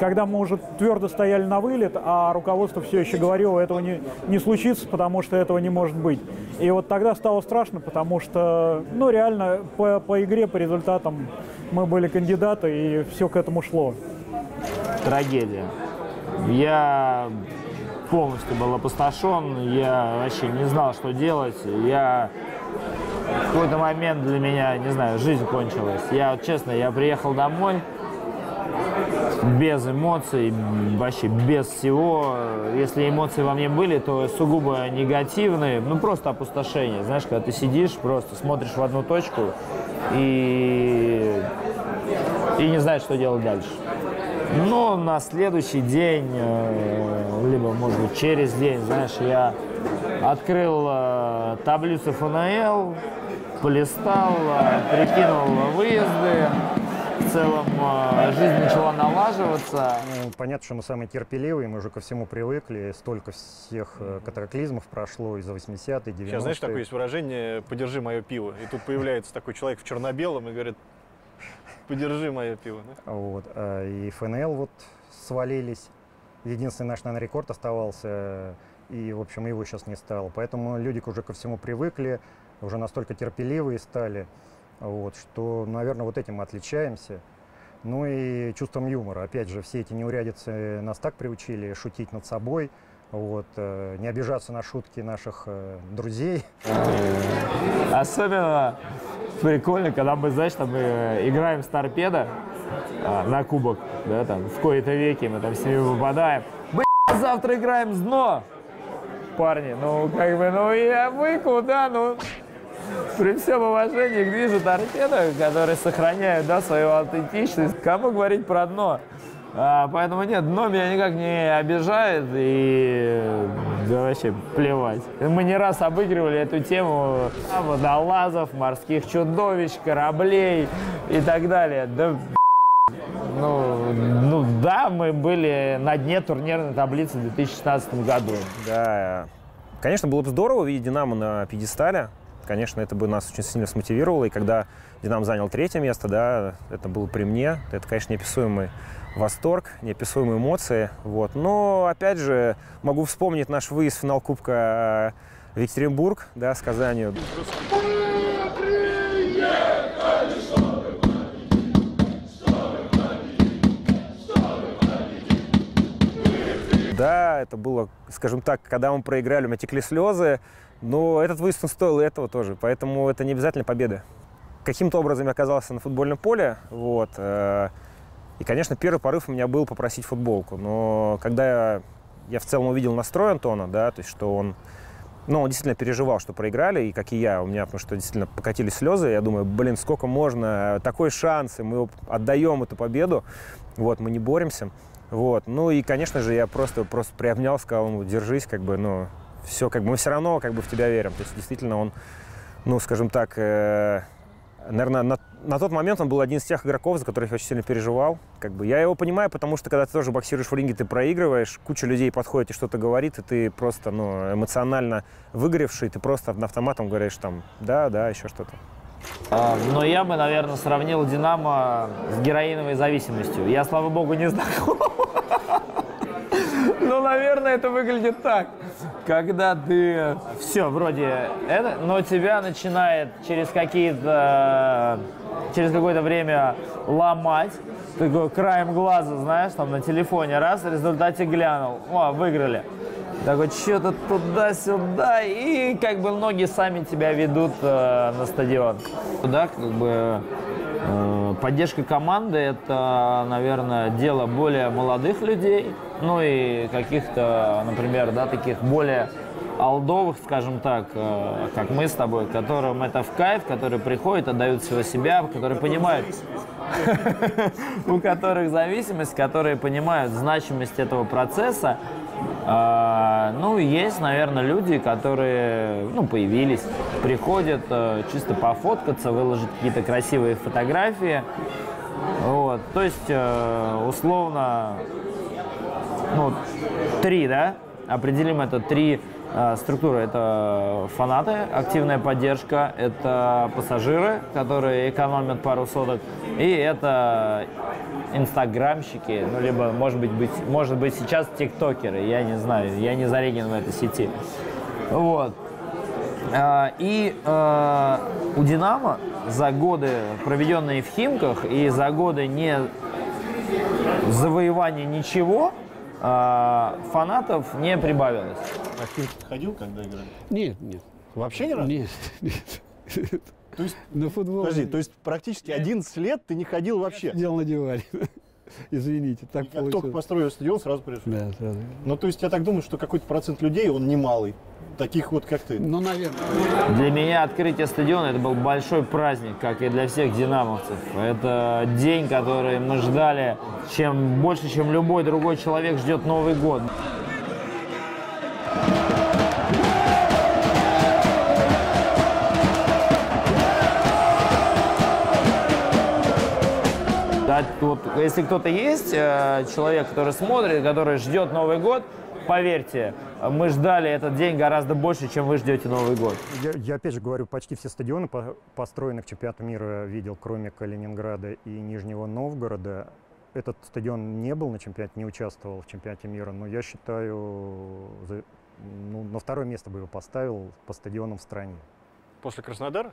S8: когда мы уже твердо стояли на вылет, а руководство все еще говорило, этого не, не случится, потому что этого не может быть. И вот тогда стало страшно, потому что, ну, реально, по, по игре, по результатам мы были кандидаты, и все к этому шло.
S12: Трагедия. Я полностью был опустошен, я вообще не знал, что делать. Я в какой-то момент для меня, не знаю, жизнь кончилась. Я, честно, я приехал домой без эмоций, вообще без всего. Если эмоции во мне были, то сугубо негативные, ну просто опустошение. Знаешь, когда ты сидишь, просто смотришь в одну точку и, и не знаешь, что делать дальше. Но на следующий день, э, либо, может быть, через день, знаешь, я открыл э, таблицу ФНЛ, полистал, э, прикинул выезды. В целом жизнь начала налаживаться.
S9: Ну, понятно, что мы самые терпеливые, мы уже ко всему привыкли, столько всех катаклизмов прошло и за 80-е, 90-е.
S5: Сейчас, знаешь, такое есть выражение «подержи мое пиво». И тут появляется такой человек в черно-белом и говорит «подержи мое пиво». да?
S9: Вот. а И ФНЛ вот свалились. Единственный наш, наверное, рекорд оставался, и, в общем, его сейчас не стало. Поэтому люди уже ко всему привыкли, уже настолько терпеливые стали, вот, что, наверное, вот этим мы отличаемся. Ну и чувством юмора. Опять же, все эти неурядицы нас так приучили шутить над собой, вот, э, не обижаться на шутки наших э, друзей.
S12: Особенно прикольно, когда мы, знаешь, там э, играем с торпедо а, на кубок, да, там, в кои-то веки мы там с ними выпадаем. Блин, завтра играем с дно. Парни, ну, как бы, ну, я вы куда, ну, при всем уважении к движу торпедо, которые сохраняют, да, свою аутентичность, кому говорить про дно? А, поэтому нет, дно меня никак не обижает и да вообще плевать. Мы не раз обыгрывали эту тему а, водолазов, морских чудовищ, кораблей и так далее. Да, ну, ну да, мы были на дне турнирной таблицы в 2016 году.
S13: Да, конечно, было бы здорово увидеть «Динамо» на пьедестале. Конечно, это бы нас очень сильно смотивировало. И когда «Динамо» занял третье место, да, это было при мне. Это, конечно, неописуемый восторг, неописуемые эмоции. Вот. Но, опять же, могу вспомнить наш выезд в финал Кубка э, в Екатеринбург, да, с Казанью. Да, это было, скажем так, когда мы проиграли, у меня текли слезы, но этот выезд стоил этого тоже, поэтому это не обязательно победа. Каким-то образом я оказался на футбольном поле, вот, э, и, конечно, первый порыв у меня был попросить футболку, но когда я, я в целом увидел настрой Антона, да, то есть что он, ну, он действительно переживал, что проиграли, и как и я, у меня, потому что действительно покатились слезы, я думаю, блин, сколько можно, такой шанс, и мы отдаем эту победу, вот, мы не боремся. Вот. Ну и, конечно же, я просто, просто приобнял, сказал ему, держись, как бы, ну, все, как бы, мы все равно, как бы, в тебя верим. То есть, действительно, он, ну, скажем так, э, наверное, на, на тот момент он был один из тех игроков, за которых я очень сильно переживал. Как бы, я его понимаю, потому что, когда ты тоже боксируешь в ринге, ты проигрываешь, куча людей подходит и что-то говорит, и ты просто, ну, эмоционально выгоревший, ты просто на автоматом говоришь, там, да, да, еще что-то.
S12: А, Но я бы, наверное, сравнил «Динамо» с героиновой зависимостью. Я, слава богу, не знаком. Ну, наверное, это выглядит так. Когда ты все вроде это, но тебя начинает через какие-то через какое-то время ломать. Такой краем глаза, знаешь, там на телефоне раз, в результате глянул. О, выиграли. Такой, что-то туда-сюда, и как бы ноги сами тебя ведут э, на стадион. Да, как бы э, поддержка команды – это, наверное, дело более молодых людей, ну и каких-то, например, да, таких более алдовых, скажем так, э, как мы с тобой, которым это в кайф, которые приходят, отдают всего себя, которые понимают, у которых зависимость, которые понимают значимость этого процесса. А, ну, есть, наверное, люди, которые, ну, появились, приходят э, чисто пофоткаться, выложить какие-то красивые фотографии. Вот, то есть, э, условно, ну, три, да, определим это три э, структуры. Это фанаты, активная поддержка, это пассажиры, которые экономят пару соток, и это инстаграмщики, ну, либо, может быть, быть, может быть сейчас тиктокеры, я не знаю, я не зареген в этой сети. Вот. А, И э, у «Динамо» за годы, проведенные в Химках, и за годы не завоевания ничего, э, фанатов не прибавилось.
S1: А Химки ходил, когда играли?
S3: Нет, нет.
S1: Вообще ни разу?
S3: Нет, нет.
S1: То есть,
S3: на футбол.
S1: подожди, то есть практически 11 лет ты не ходил вообще?
S3: Сидел на диване. Извините, так
S1: Как
S3: получилось.
S1: только построил стадион, сразу пришел?
S3: Да, сразу.
S1: Ну, то есть я так думаю, что какой-то процент людей, он немалый. Таких вот, как ты.
S3: Ну, наверное.
S12: Для меня открытие стадиона это был большой праздник, как и для всех динамовцев. Это день, который мы ждали, чем больше, чем любой другой человек ждет Новый год. Да, вот, если кто-то есть, э, человек, который смотрит, который ждет Новый год, поверьте, мы ждали этот день гораздо больше, чем вы ждете Новый год.
S9: Я, я опять же говорю, почти все стадионы, по- построенные к чемпионату мира, видел, кроме Калининграда и Нижнего Новгорода. Этот стадион не был на чемпионате, не участвовал в чемпионате мира, но я считаю, ну, на второе место бы его поставил по стадионам в стране.
S5: После Краснодара?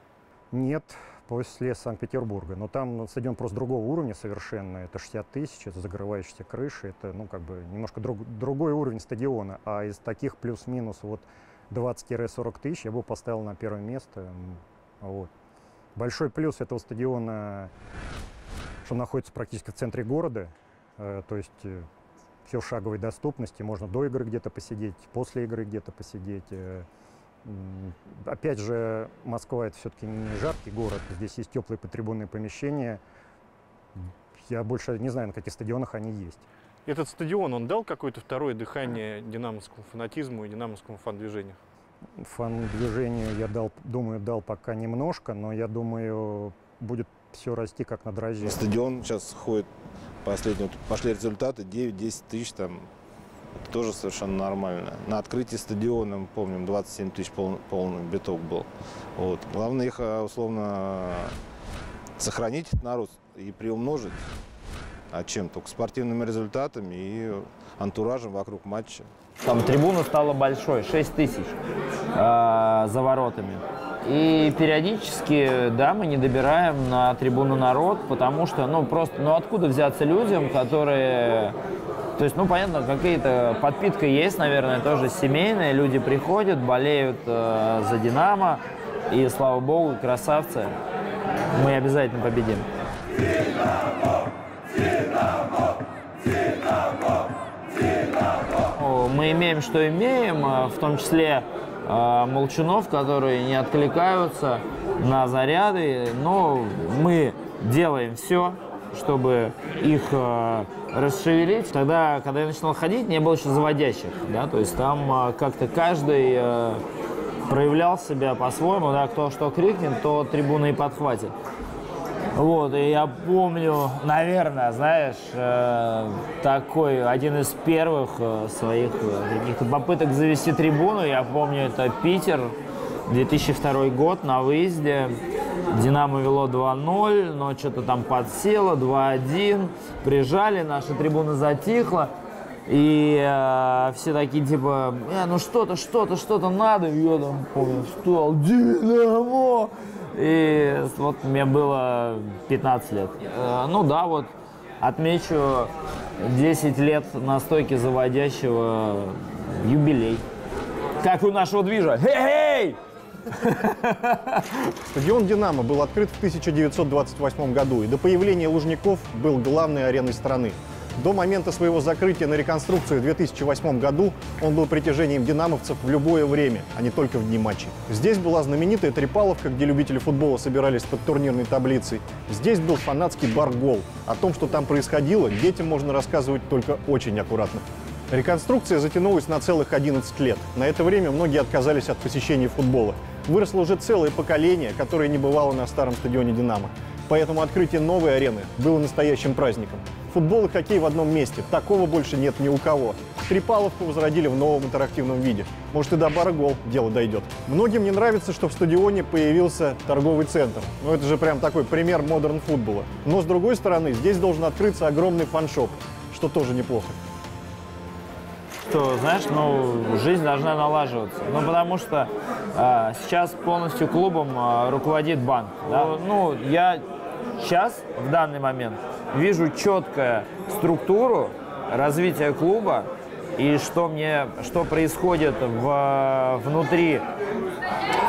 S9: Нет, после Санкт-Петербурга. Но там стадион просто другого уровня совершенно. Это 60 тысяч, это закрывающиеся крыши. Это, ну, как бы немножко друг- другой уровень стадиона. А из таких плюс-минус вот 20-40 тысяч я бы поставил на первое место. Вот. Большой плюс этого стадиона, что он находится практически в центре города. Э, То есть все в шаговой доступности. Можно до игры где-то посидеть, после игры где-то посидеть. Э, Опять же, Москва это все-таки не жаркий город. Здесь есть теплые потрибунные помещения. Я больше не знаю, на каких стадионах они есть.
S5: Этот стадион, он дал какое-то второе дыхание динамовскому фанатизму и динамовскому фан-движению?
S9: Фан-движению я дал, думаю, дал пока немножко, но я думаю, будет все расти как на дрожжах.
S2: Стадион сейчас ходит, последние, вот пошли результаты, 9-10 тысяч там. Тоже совершенно нормально. На открытии стадиона, мы помним, 27 тысяч пол- полный биток был. Вот. Главное их, а, условно, сохранить народ и приумножить. А чем? Только спортивными результатами и антуражем вокруг матча.
S12: Там трибуна стала большой, 6 тысяч э, за воротами. И периодически, да, мы не добираем на трибуну народ, потому что, ну, просто, ну, откуда взяться людям, которые... То есть, ну, понятно, какие-то подпитка есть, наверное, тоже семейная. Люди приходят, болеют э, за «Динамо», и, слава богу, красавцы. Мы обязательно победим. Мы имеем, что имеем, э, в том числе э, молчунов, которые не откликаются на заряды, но мы делаем все, чтобы их э, расшевелить. Тогда, когда я начинал ходить, не было еще заводящих, да, то есть там э, как-то каждый э, проявлял себя по-своему, да, кто что крикнет, то трибуна и подхватит. Вот, и я помню, наверное, знаешь, э, такой один из первых э, своих э, каких-то попыток завести трибуну. Я помню, это Питер, 2002 год на выезде. Динамо вело 2-0, но что-то там подсело, 2-1. Прижали, наша трибуна затихла. И э, все такие типа, «Э, ну что-то, что-то, что-то надо. И я там помню, встал, Динамо! И вот мне было 15 лет. Э, ну да, вот отмечу 10 лет настойки заводящего юбилей. Как у нашего движа. Хей-хей!
S1: Стадион «Динамо» был открыт в 1928 году и до появления Лужников был главной ареной страны. До момента своего закрытия на реконструкцию в 2008 году он был притяжением динамовцев в любое время, а не только в дни матчей. Здесь была знаменитая Трипаловка, где любители футбола собирались под турнирной таблицей. Здесь был фанатский бар «Гол». О том, что там происходило, детям можно рассказывать только очень аккуратно. Реконструкция затянулась на целых 11 лет. На это время многие отказались от посещения футбола. Выросло уже целое поколение, которое не бывало на старом стадионе «Динамо». Поэтому открытие новой арены было настоящим праздником. Футбол и хоккей в одном месте. Такого больше нет ни у кого. Трипаловку возродили в новом интерактивном виде. Может и до бара гол дело дойдет. Многим не нравится, что в стадионе появился торговый центр. Ну это же прям такой пример модерн футбола. Но с другой стороны, здесь должен открыться огромный фаншоп, что тоже неплохо
S12: что, знаешь, ну, жизнь должна налаживаться. Ну, потому что э, сейчас полностью клубом э, руководит банк. Да? Ну, я сейчас, в данный момент, вижу четкую структуру развития клуба и что мне, что происходит в, внутри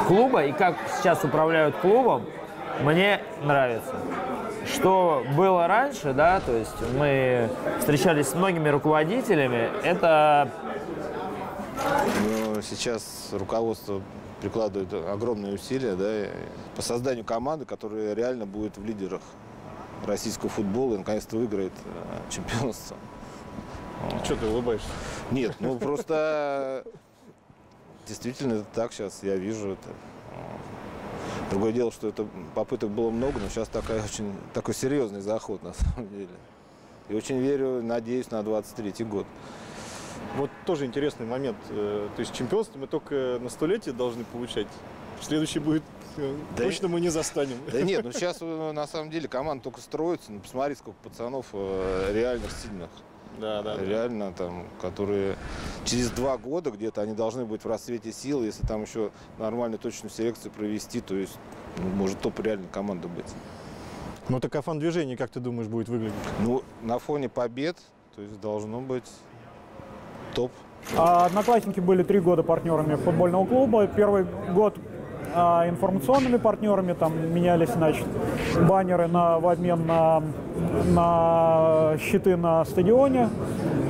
S12: клуба и как сейчас управляют клубом, мне нравится. Что было раньше, да, то есть мы встречались с многими руководителями, это...
S2: Но сейчас руководство прикладывает огромные усилия да, по созданию команды, которая реально будет в лидерах российского футбола и наконец-то выиграет э, чемпионство.
S5: Что ты улыбаешься?
S2: Нет, ну просто действительно это так сейчас, я вижу это. Другое дело, что это попыток было много, но сейчас такая очень, такой серьезный заход на самом деле. И очень верю, надеюсь на 23 год.
S5: Вот тоже интересный момент. Э, то есть чемпионство мы только на столетие должны получать. Следующий будет э, да точно мы не застанем.
S2: Да нет, ну сейчас э, на самом деле команда только строится. Ну, посмотри, сколько пацанов реальных сильных.
S5: Да, да.
S2: Реально да. там, которые через два года где-то они должны быть в расцвете сил, если там еще нормальную точную селекцию провести, то есть ну, может топ реально команда быть.
S5: Ну так а фан-движение, как ты думаешь, будет выглядеть?
S2: Ну, на фоне побед, то есть должно быть топ.
S8: А одноклассники были три года партнерами футбольного клуба. Первый год а, информационными партнерами, там менялись, значит, баннеры на, в обмен на, на щиты на стадионе.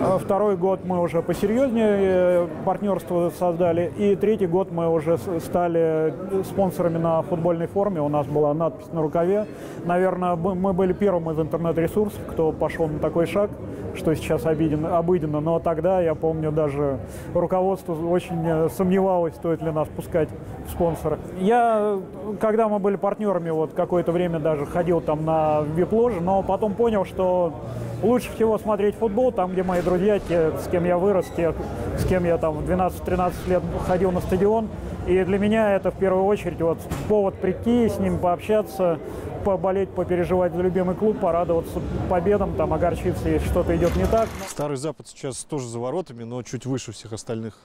S8: А второй год мы уже посерьезнее э, партнерство создали. И третий год мы уже стали спонсорами на футбольной форме. У нас была надпись на рукаве. Наверное, мы были первым из интернет-ресурсов, кто пошел на такой шаг, что сейчас обиденно, обыденно. Но тогда, я помню, даже руководство очень э, сомневалось, стоит ли нас пускать в спонсоры. Я, когда мы были партнерами, вот какое-то время даже ходил там на вип-ложе, но потом понял, что лучше всего смотреть футбол там, где мои друзья, те, с кем я вырос, те, с кем я там в 12-13 лет ходил на стадион. И для меня это в первую очередь вот повод прийти, с ним пообщаться, поболеть, попереживать за любимый клуб, порадоваться победам, там огорчиться, если что-то идет не так.
S5: Старый Запад сейчас тоже за воротами, но чуть выше всех остальных.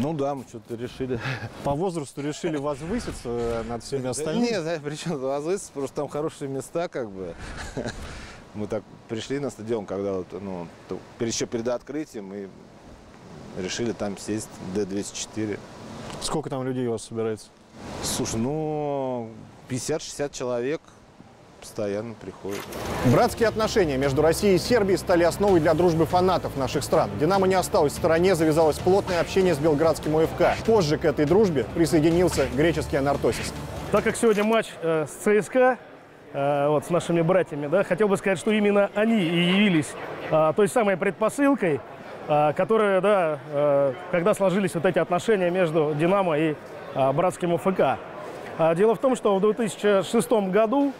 S2: Ну да, мы что-то решили.
S5: По возрасту решили возвыситься над всеми остальными?
S2: Нет, знаешь, причем возвыситься, просто там хорошие места, как бы. Мы так пришли на стадион, когда вот, ну, еще перед открытием, и решили там сесть Д-204.
S5: Сколько там людей у вас собирается?
S2: Слушай, ну, 50-60 человек постоянно приходят.
S1: Братские отношения между Россией и Сербией стали основой для дружбы фанатов наших стран. «Динамо» не осталось в стороне, завязалось плотное общение с белградским УФК. Позже к этой дружбе присоединился греческий «Анартосис».
S14: Так как сегодня матч э, с ЦСКА, э, вот, с нашими братьями, да, хотел бы сказать, что именно они и явились э, той самой предпосылкой, э, которая, да, э, когда сложились вот эти отношения между «Динамо» и э, братским УФК. А, дело в том, что в 2006 году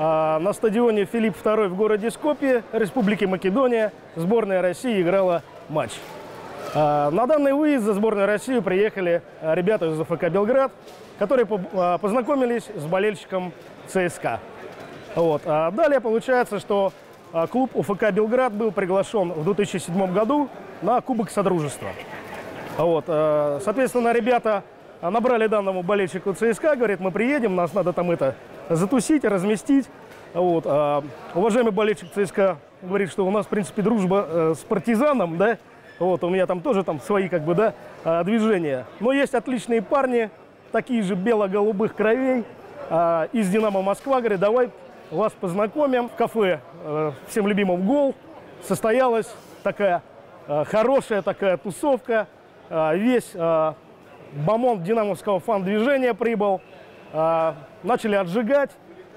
S14: на стадионе Филипп II в городе Скопье, Республики Македония, сборная России играла матч. А, на данный выезд за сборную России приехали ребята из УФК «Белград», которые познакомились с болельщиком ЦСКА. Вот. А далее получается, что клуб УФК «Белград» был приглашен в 2007 году на Кубок Содружества. Вот. Соответственно, ребята а набрали данному болельщику ЦСКА, говорит, мы приедем, нас надо там это затусить, разместить. Вот. А уважаемый болельщик ЦСКА говорит, что у нас, в принципе, дружба э, с партизаном, да, вот, у меня там тоже там свои, как бы, да, а, движения. Но есть отличные парни, таких же бело-голубых кровей а, из «Динамо Москва». Говорит, давай вас познакомим. В кафе э, всем любимом «Гол» состоялась такая э, хорошая такая тусовка. Э, весь э, бомонд динамовского фан-движения прибыл. Э, начали отжигать.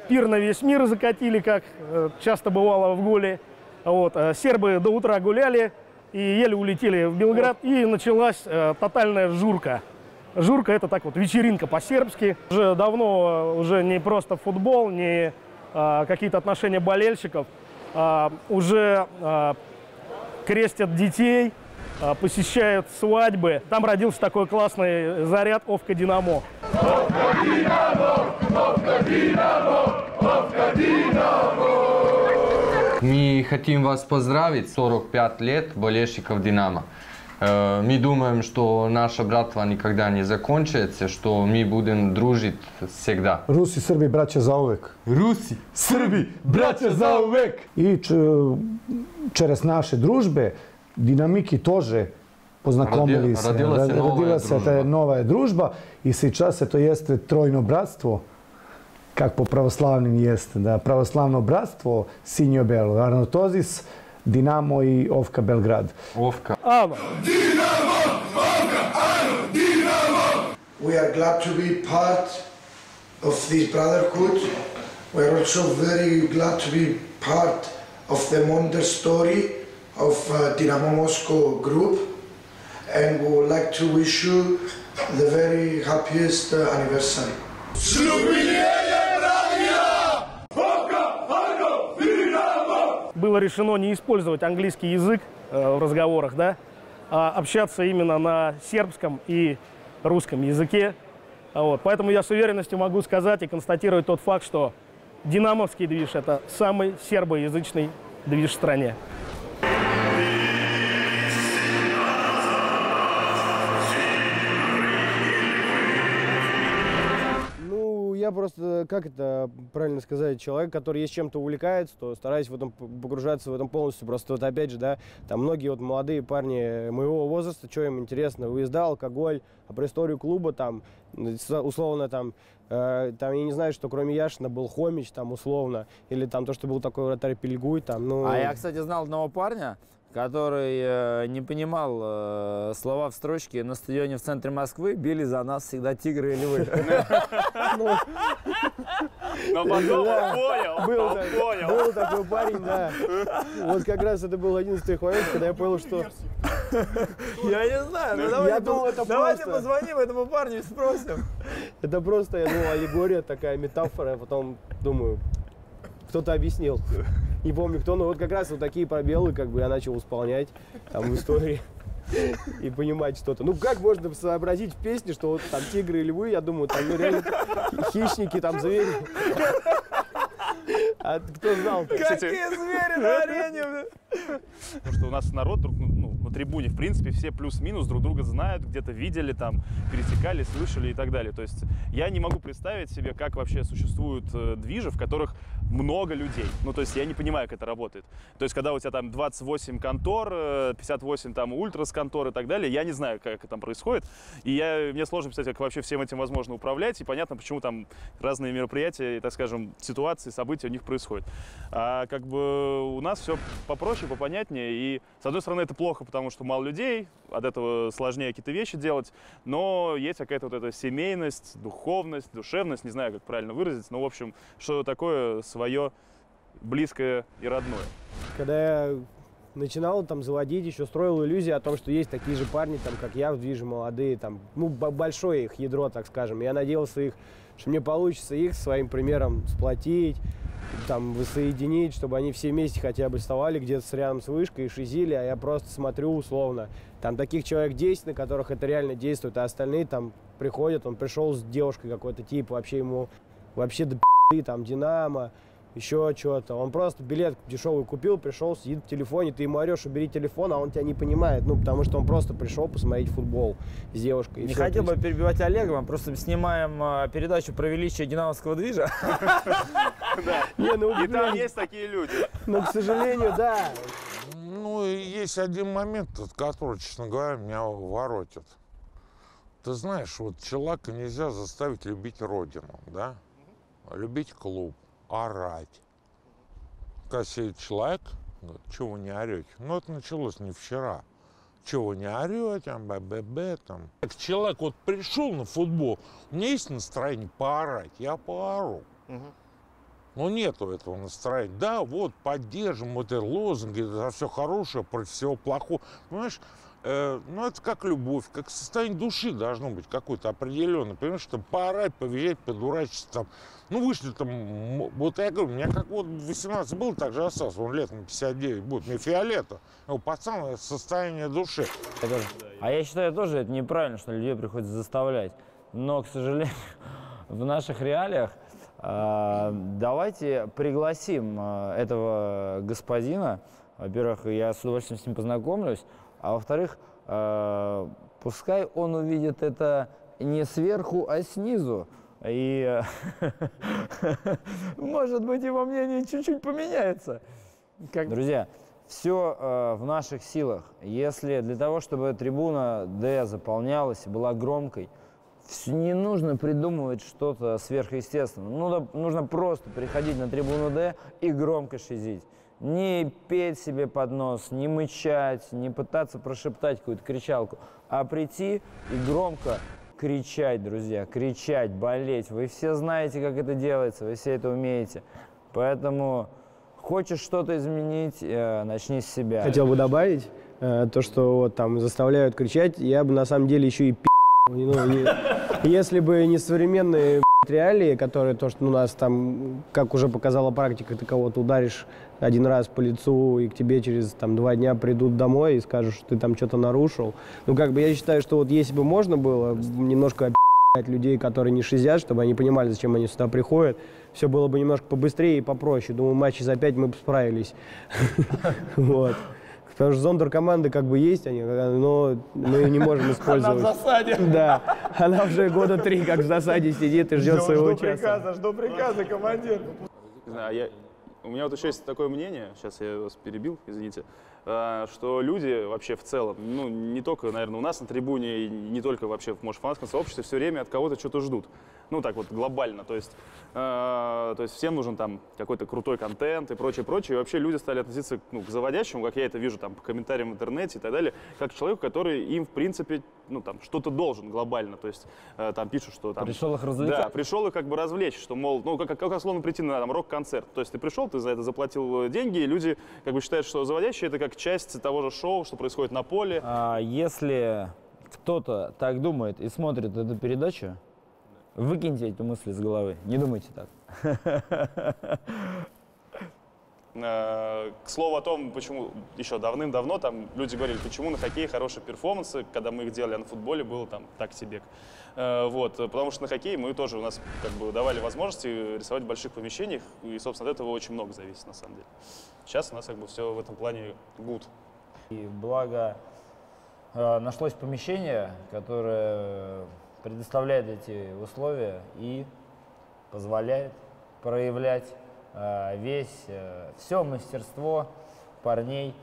S14: Пир на весь мир закатили, как э, часто бывало в «Голе». Вот, э, сербы до утра гуляли и еле улетели в Белград. И началась э, тотальная журка. Журка – это так вот вечеринка по-сербски. Уже давно уже не просто футбол, не э, какие-то отношения болельщиков. А, уже а, крестят детей, а, посещают свадьбы. Там родился такой классный заряд «Овка Динамо».
S15: Овка Динамо! Овка Динамо! Овка Динамо!
S16: Мы хотим вас поздравить, 45 лет болельщиков «Динамо». Э, Мы думаем, что наша братва никогда не закончится, что мы будем дружить всегда.
S17: Rusi, Srbi, braća za uvek.
S16: Rusi,
S17: Srbi, braća za uvek. I č- через naše družbe dinamiki tože poznakomili
S16: se. Radila, radila se,
S17: nova, radila
S16: je
S17: se ta nova je družba i sičas se to jeste trojno bratstvo kak po pravoslavnim jeste. Da, pravoslavno bratstvo Sinjo Belo, Arnotozis, Dinamo i Ofka Belgrad.
S16: Ofka.
S14: Ava. Dinamo! Ofka! Ano! Dinamo!
S18: We are glad to be part of this brotherhood. We are also very glad to be part of the Monder story. Of uh, Dynamo Moscow group. And we would like to wish you the very happiest uh, anniversary.
S14: Было решено не использовать английский язык э, в разговорах, да, а общаться именно на сербском и русском языке. Вот. Поэтому я с уверенностью могу сказать и констатировать тот факт, что динамовский движ – это самый сербоязычный движ в стране.
S19: Ну, я просто, как это правильно сказать, человек, который есть чем-то увлекается, то стараюсь в этом погружаться в этом полностью. Просто вот опять же, да, там многие вот молодые парни моего возраста, что им интересно, выезда, алкоголь, а про историю клуба там, условно там, э, там, я не знаю, что кроме Яшина был Хомич там условно, или там то, что был такой вратарь Пельгуй там, ну...
S12: А я, кстати, знал одного парня, который э, не понимал э, слова в строчке «На стадионе в центре Москвы били за нас всегда тигры и львы».
S14: Но потом
S19: Да.
S14: понял,
S19: Был,
S14: он
S19: так-
S14: понял.
S19: был такой парень, да. Вот как раз это был один из тех моментов, когда я понял, что...
S12: Я не знаю, ну
S19: Я
S12: давайте,
S19: думал, это
S12: давайте
S19: просто.
S12: позвоним этому парню и спросим.
S19: Это просто, я думал, аллегория, такая метафора, а потом думаю, кто-то объяснил. Не помню кто, но вот как раз вот такие пробелы, как бы я начал исполнять там в истории и понимать что-то. Ну как можно сообразить в песне, что вот там тигры и львы, я думаю, там ну, реально хищники, там звери. А кто знал-то?
S12: звери на арене!
S20: Потому что у нас народ друг, ну, трибуне, в принципе, все плюс-минус друг друга знают, где-то видели, там, пересекали, слышали и так далее. То есть я не могу представить себе, как вообще существуют э, движи, в которых много людей. Ну, то есть я не понимаю, как это работает. То есть когда у тебя там 28 контор, э, 58 там ультрас контор и так далее, я не знаю, как это там происходит. И я, мне сложно представить, как вообще всем этим возможно управлять. И понятно, почему там разные мероприятия, так скажем, ситуации, события у них происходят. А как бы у нас все попроще, попонятнее. И, с одной стороны, это плохо, потому что мало людей, от этого сложнее какие-то вещи делать. Но есть какая-то вот эта семейность, духовность, душевность, не знаю, как правильно выразить. Но, в общем, что такое свое близкое и родное.
S19: Когда я начинал там заводить, еще строил иллюзии о том, что есть такие же парни, там, как я, в движе молодые, там, ну, большое их ядро, так скажем. Я надеялся их, что мне получится их своим примером сплотить, там, воссоединить, чтобы они все вместе хотя бы вставали где-то рядом с вышкой и шизили, а я просто смотрю условно. Там таких человек 10, на которых это реально действует, а остальные там приходят, он пришел с девушкой какой-то тип, вообще ему вообще до пи***, там, Динамо, еще что-то. Он просто билет дешевый купил, пришел, сидит в телефоне, ты ему орешь, убери телефон, а он тебя не понимает, ну, потому что он просто пришел посмотреть футбол с девушкой.
S12: Не хотел бы перебивать Олега, мы просто снимаем э, передачу про величие динамовского движа.
S19: Не, ну,
S20: И там есть такие люди.
S19: ну, к сожалению, да.
S4: Ну, есть один момент, от который, честно говоря, меня воротит. Ты знаешь, вот человека нельзя заставить любить родину, да? Любить клуб, орать. Когда сидит человек, говорит, чего вы не орете? Ну, это началось не вчера. Чего вы не орете, там, б-б-б, там. Так человек вот пришел на футбол, у меня есть настроение поорать, я поору. Но нету этого настроения. Да, вот, поддержим, вот это лозунги, за все хорошее, против всего плохого. Понимаешь, э, ну это как любовь, как состояние души должно быть какое-то определенное. Понимаешь, что поорать, повизжать, подурачиться там. Ну, вышли там, вот я говорю, меня как вот 18 был, так же остался, он лет на 59 будет, мне фиолетово. Ну, пацан, это состояние души.
S12: А я считаю тоже это неправильно, что людей приходится заставлять. Но, к сожалению, в наших реалиях а, давайте пригласим а, этого господина. Во-первых, я с удовольствием с ним познакомлюсь. А во-вторых, а, пускай он увидит это не сверху, а снизу. И, может быть, его мнение чуть-чуть поменяется. Друзья, все в наших силах. Если для того, чтобы трибуна Д заполнялась и была громкой, не нужно придумывать что-то сверхъестественное. Ну, да, нужно просто приходить на трибуну Д и громко шизить. Не петь себе под нос, не мычать, не пытаться прошептать какую-то кричалку, а прийти и громко кричать, друзья, кричать, болеть. Вы все знаете, как это делается, вы все это умеете. Поэтому хочешь что-то изменить, э, начни с себя.
S19: Хотел бы добавить э, то, что вот там заставляют кричать, я бы на самом деле еще и пи***. Ну, и- если бы не современные реалии, которые то, что у нас там, как уже показала практика, ты кого-то ударишь один раз по лицу, и к тебе через там, два дня придут домой и скажут, что ты там что-то нарушил. Ну, как бы я считаю, что вот если бы можно было немножко людей, которые не шизят, чтобы они понимали, зачем они сюда приходят, все было бы немножко побыстрее и попроще. Думаю, матчи за пять мы бы справились. Вот. Потому что зондер команды как бы есть, они, но мы ее не можем использовать.
S20: засаде.
S19: Да. Она уже года три как в засаде сидит и ждет своего часа.
S20: жду приказа, командир. Не знаю, я, у меня вот еще есть такое мнение, сейчас я вас перебил, извините, э, что люди вообще в целом, ну, не только, наверное, у нас на трибуне, и не только вообще, может, в фанатском сообществе, все время от кого-то что-то ждут. Ну, так вот, глобально. То есть, э, то есть всем нужен там какой-то крутой контент и прочее, прочее. И вообще люди стали относиться ну, к заводящему, как я это вижу там по комментариям в интернете и так далее, как к человеку, который им, в принципе, ну, там, что-то должен глобально. То есть, э, там пишут, что там...
S12: Пришел их развлекать.
S20: Да, пришел их как бы развлечь, что, мол, ну, как, как, условно прийти на там, рок-концерт. То есть ты пришел, ты за это заплатил э, деньги, и люди как бы считают, что заводящий это как часть того же шоу, что происходит на поле.
S12: А если кто-то так думает и смотрит эту передачу, выкиньте эти мысли с головы. Не думайте так.
S20: Э, К слову о том, почему еще давным-давно там люди говорили, почему на хоккее хорошие перформансы, когда мы их делали, а на футболе было там так себе. Э, Вот, потому что на хоккее мы тоже, у нас как бы давали возможности рисовать в больших помещениях, и, собственно, от этого очень много зависит, на самом деле. Сейчас у нас как бы все в этом плане good.
S12: И благо э, нашлось помещение, которое предоставляет эти условия и позволяет проявлять э, весь, все мастерство парней,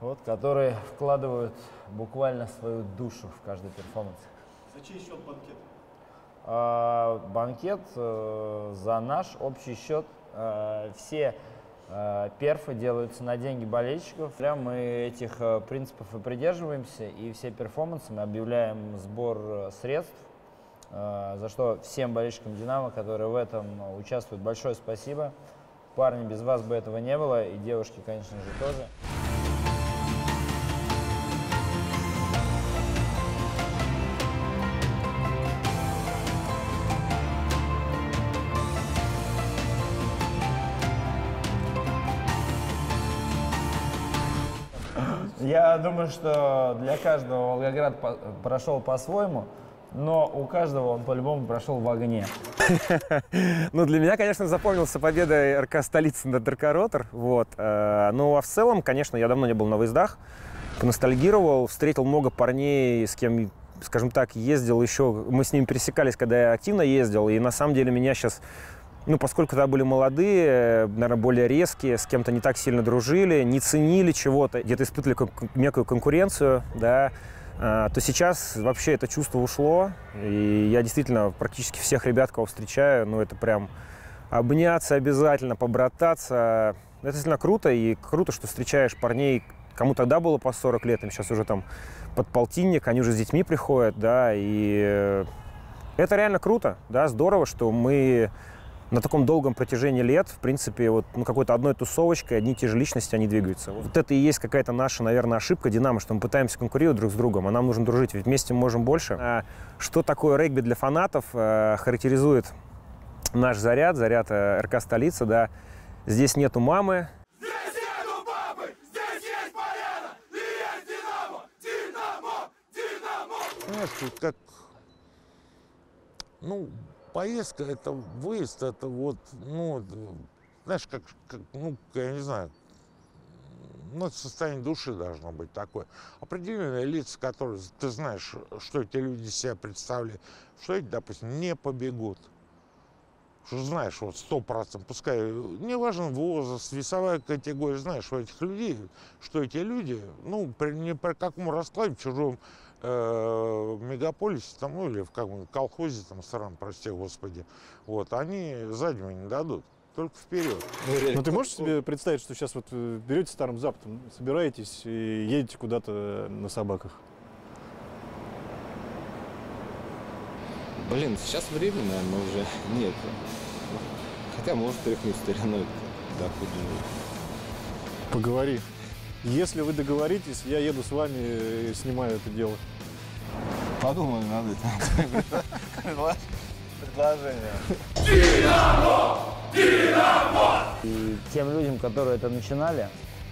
S12: вот, которые вкладывают буквально свою душу в каждый перформанс.
S5: За чей счет банкет?
S12: А, Банкет э, за наш общий счет. Э, Все э, перфы делаются на деньги болельщиков. Прям Мы этих э, принципов и придерживаемся, и все перформансы мы объявляем сбор э, средств, э, за что всем болельщикам «Динамо», которые в этом э, участвуют, большое спасибо. Парни, без вас бы этого не было, и девушки, конечно же, тоже. Думаю, что для каждого Волгоград по- прошел по-своему, но у каждого он по-любому прошел в огне.
S13: Ну, для меня, конечно, запомнился победа РК «Столица» над РК «Ротор». Вот. э, Ну, а в целом, конечно, я давно не был на выездах. Поностальгировал, встретил много парней, с кем, скажем так, ездил еще. Мы с ними пересекались, когда я активно ездил. И на самом деле меня сейчас ну, поскольку тогда были молодые, наверное, более резкие, с кем-то не так сильно дружили, не ценили чего-то, где-то испытывали кон- некую конкуренцию, да, а, то сейчас вообще это чувство ушло. И я действительно практически всех ребят, кого встречаю, ну это прям обняться обязательно, побрататься. Это действительно круто, и круто, что встречаешь парней, кому тогда было по 40 лет, им сейчас уже там под полтинник, они уже с детьми приходят, да, и это реально круто, да, здорово, что мы на таком долгом протяжении лет, в принципе, вот ну, какой-то одной тусовочкой одни и те же личности, они двигаются. Вот это и есть какая-то наша, наверное, ошибка Динамо, что мы пытаемся конкурировать друг с другом, а нам нужно дружить, ведь вместе мы можем больше. А что такое регби для фанатов, э, характеризует наш заряд, заряд э, РК «Столица», да. Здесь нету мамы,
S4: Знаешь, тут как, ну, поездка, это выезд, это вот, ну, знаешь, как, как ну, я не знаю, ну, это состояние души должно быть такое. Определенные лица, которые, ты знаешь, что эти люди себя представляют, что эти, допустим, не побегут. Что знаешь, вот сто процентов, пускай, не важен возраст, весовая категория, знаешь, что этих людей, что эти люди, ну, при, не при каком раскладе чужом э, мегаполисе, там, ну, или в каком колхозе, там, срам, прости господи, вот, они заднего не дадут, только вперед.
S5: Ну ты можешь себе представить, что сейчас вот э, берете Старым Западом, собираетесь и едете куда-то на собаках?
S2: Блин, сейчас время, наверное, уже нет. Хотя может тряхнуть стариной доход.
S5: Поговори. Если вы договоритесь, я еду с вами и снимаю это дело.
S2: Подумай над этим. Предложение.
S15: Динамо! Динамо!
S12: И тем людям, которые это начинали,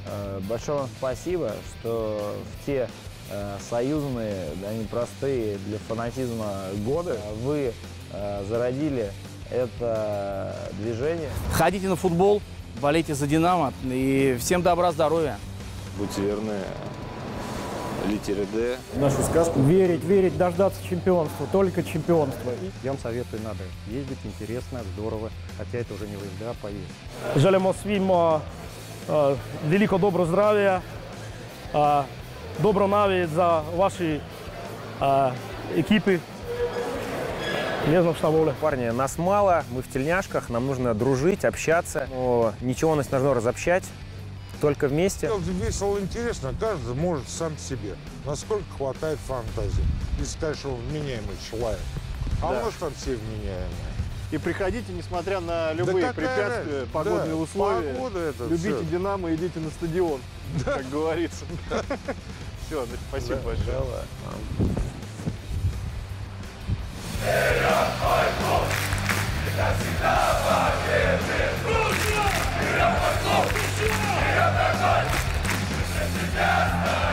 S12: э, большое вам спасибо, что в те э, союзные, да, непростые для фанатизма годы вы э, зародили это движение.
S11: Ходите на футбол, болейте за «Динамо» и всем добра, здоровья.
S2: Будьте верны литере «Д».
S8: Нашу сказку. Верить, верить, дождаться чемпионства, только чемпионства.
S9: Я вам советую, надо ездить, интересно, здорово, хотя это уже не выезда, а поездка.
S14: Želimo svima uh, veliko dobro zdravje, uh, dobro navid za vaši uh, ekipi. Не знаю, что более.
S13: Парни, нас мало, мы в тельняшках, нам нужно дружить, общаться. Но ничего нас не должно разобщать, только вместе.
S4: Это весело, интересно, каждый может сам себе, насколько хватает фантазии. Если, конечно, он вменяемый человек. А
S5: Да.
S4: может, там все вменяемые.
S5: И приходите, несмотря на любые
S4: какая
S5: препятствия,
S4: разница?
S5: погодные
S4: Да,
S5: условия.
S4: погода это
S5: Любите
S4: всё.
S5: Динамо, идите на стадион, как говорится. Все, спасибо
S4: Да,
S5: большое.
S15: Justice!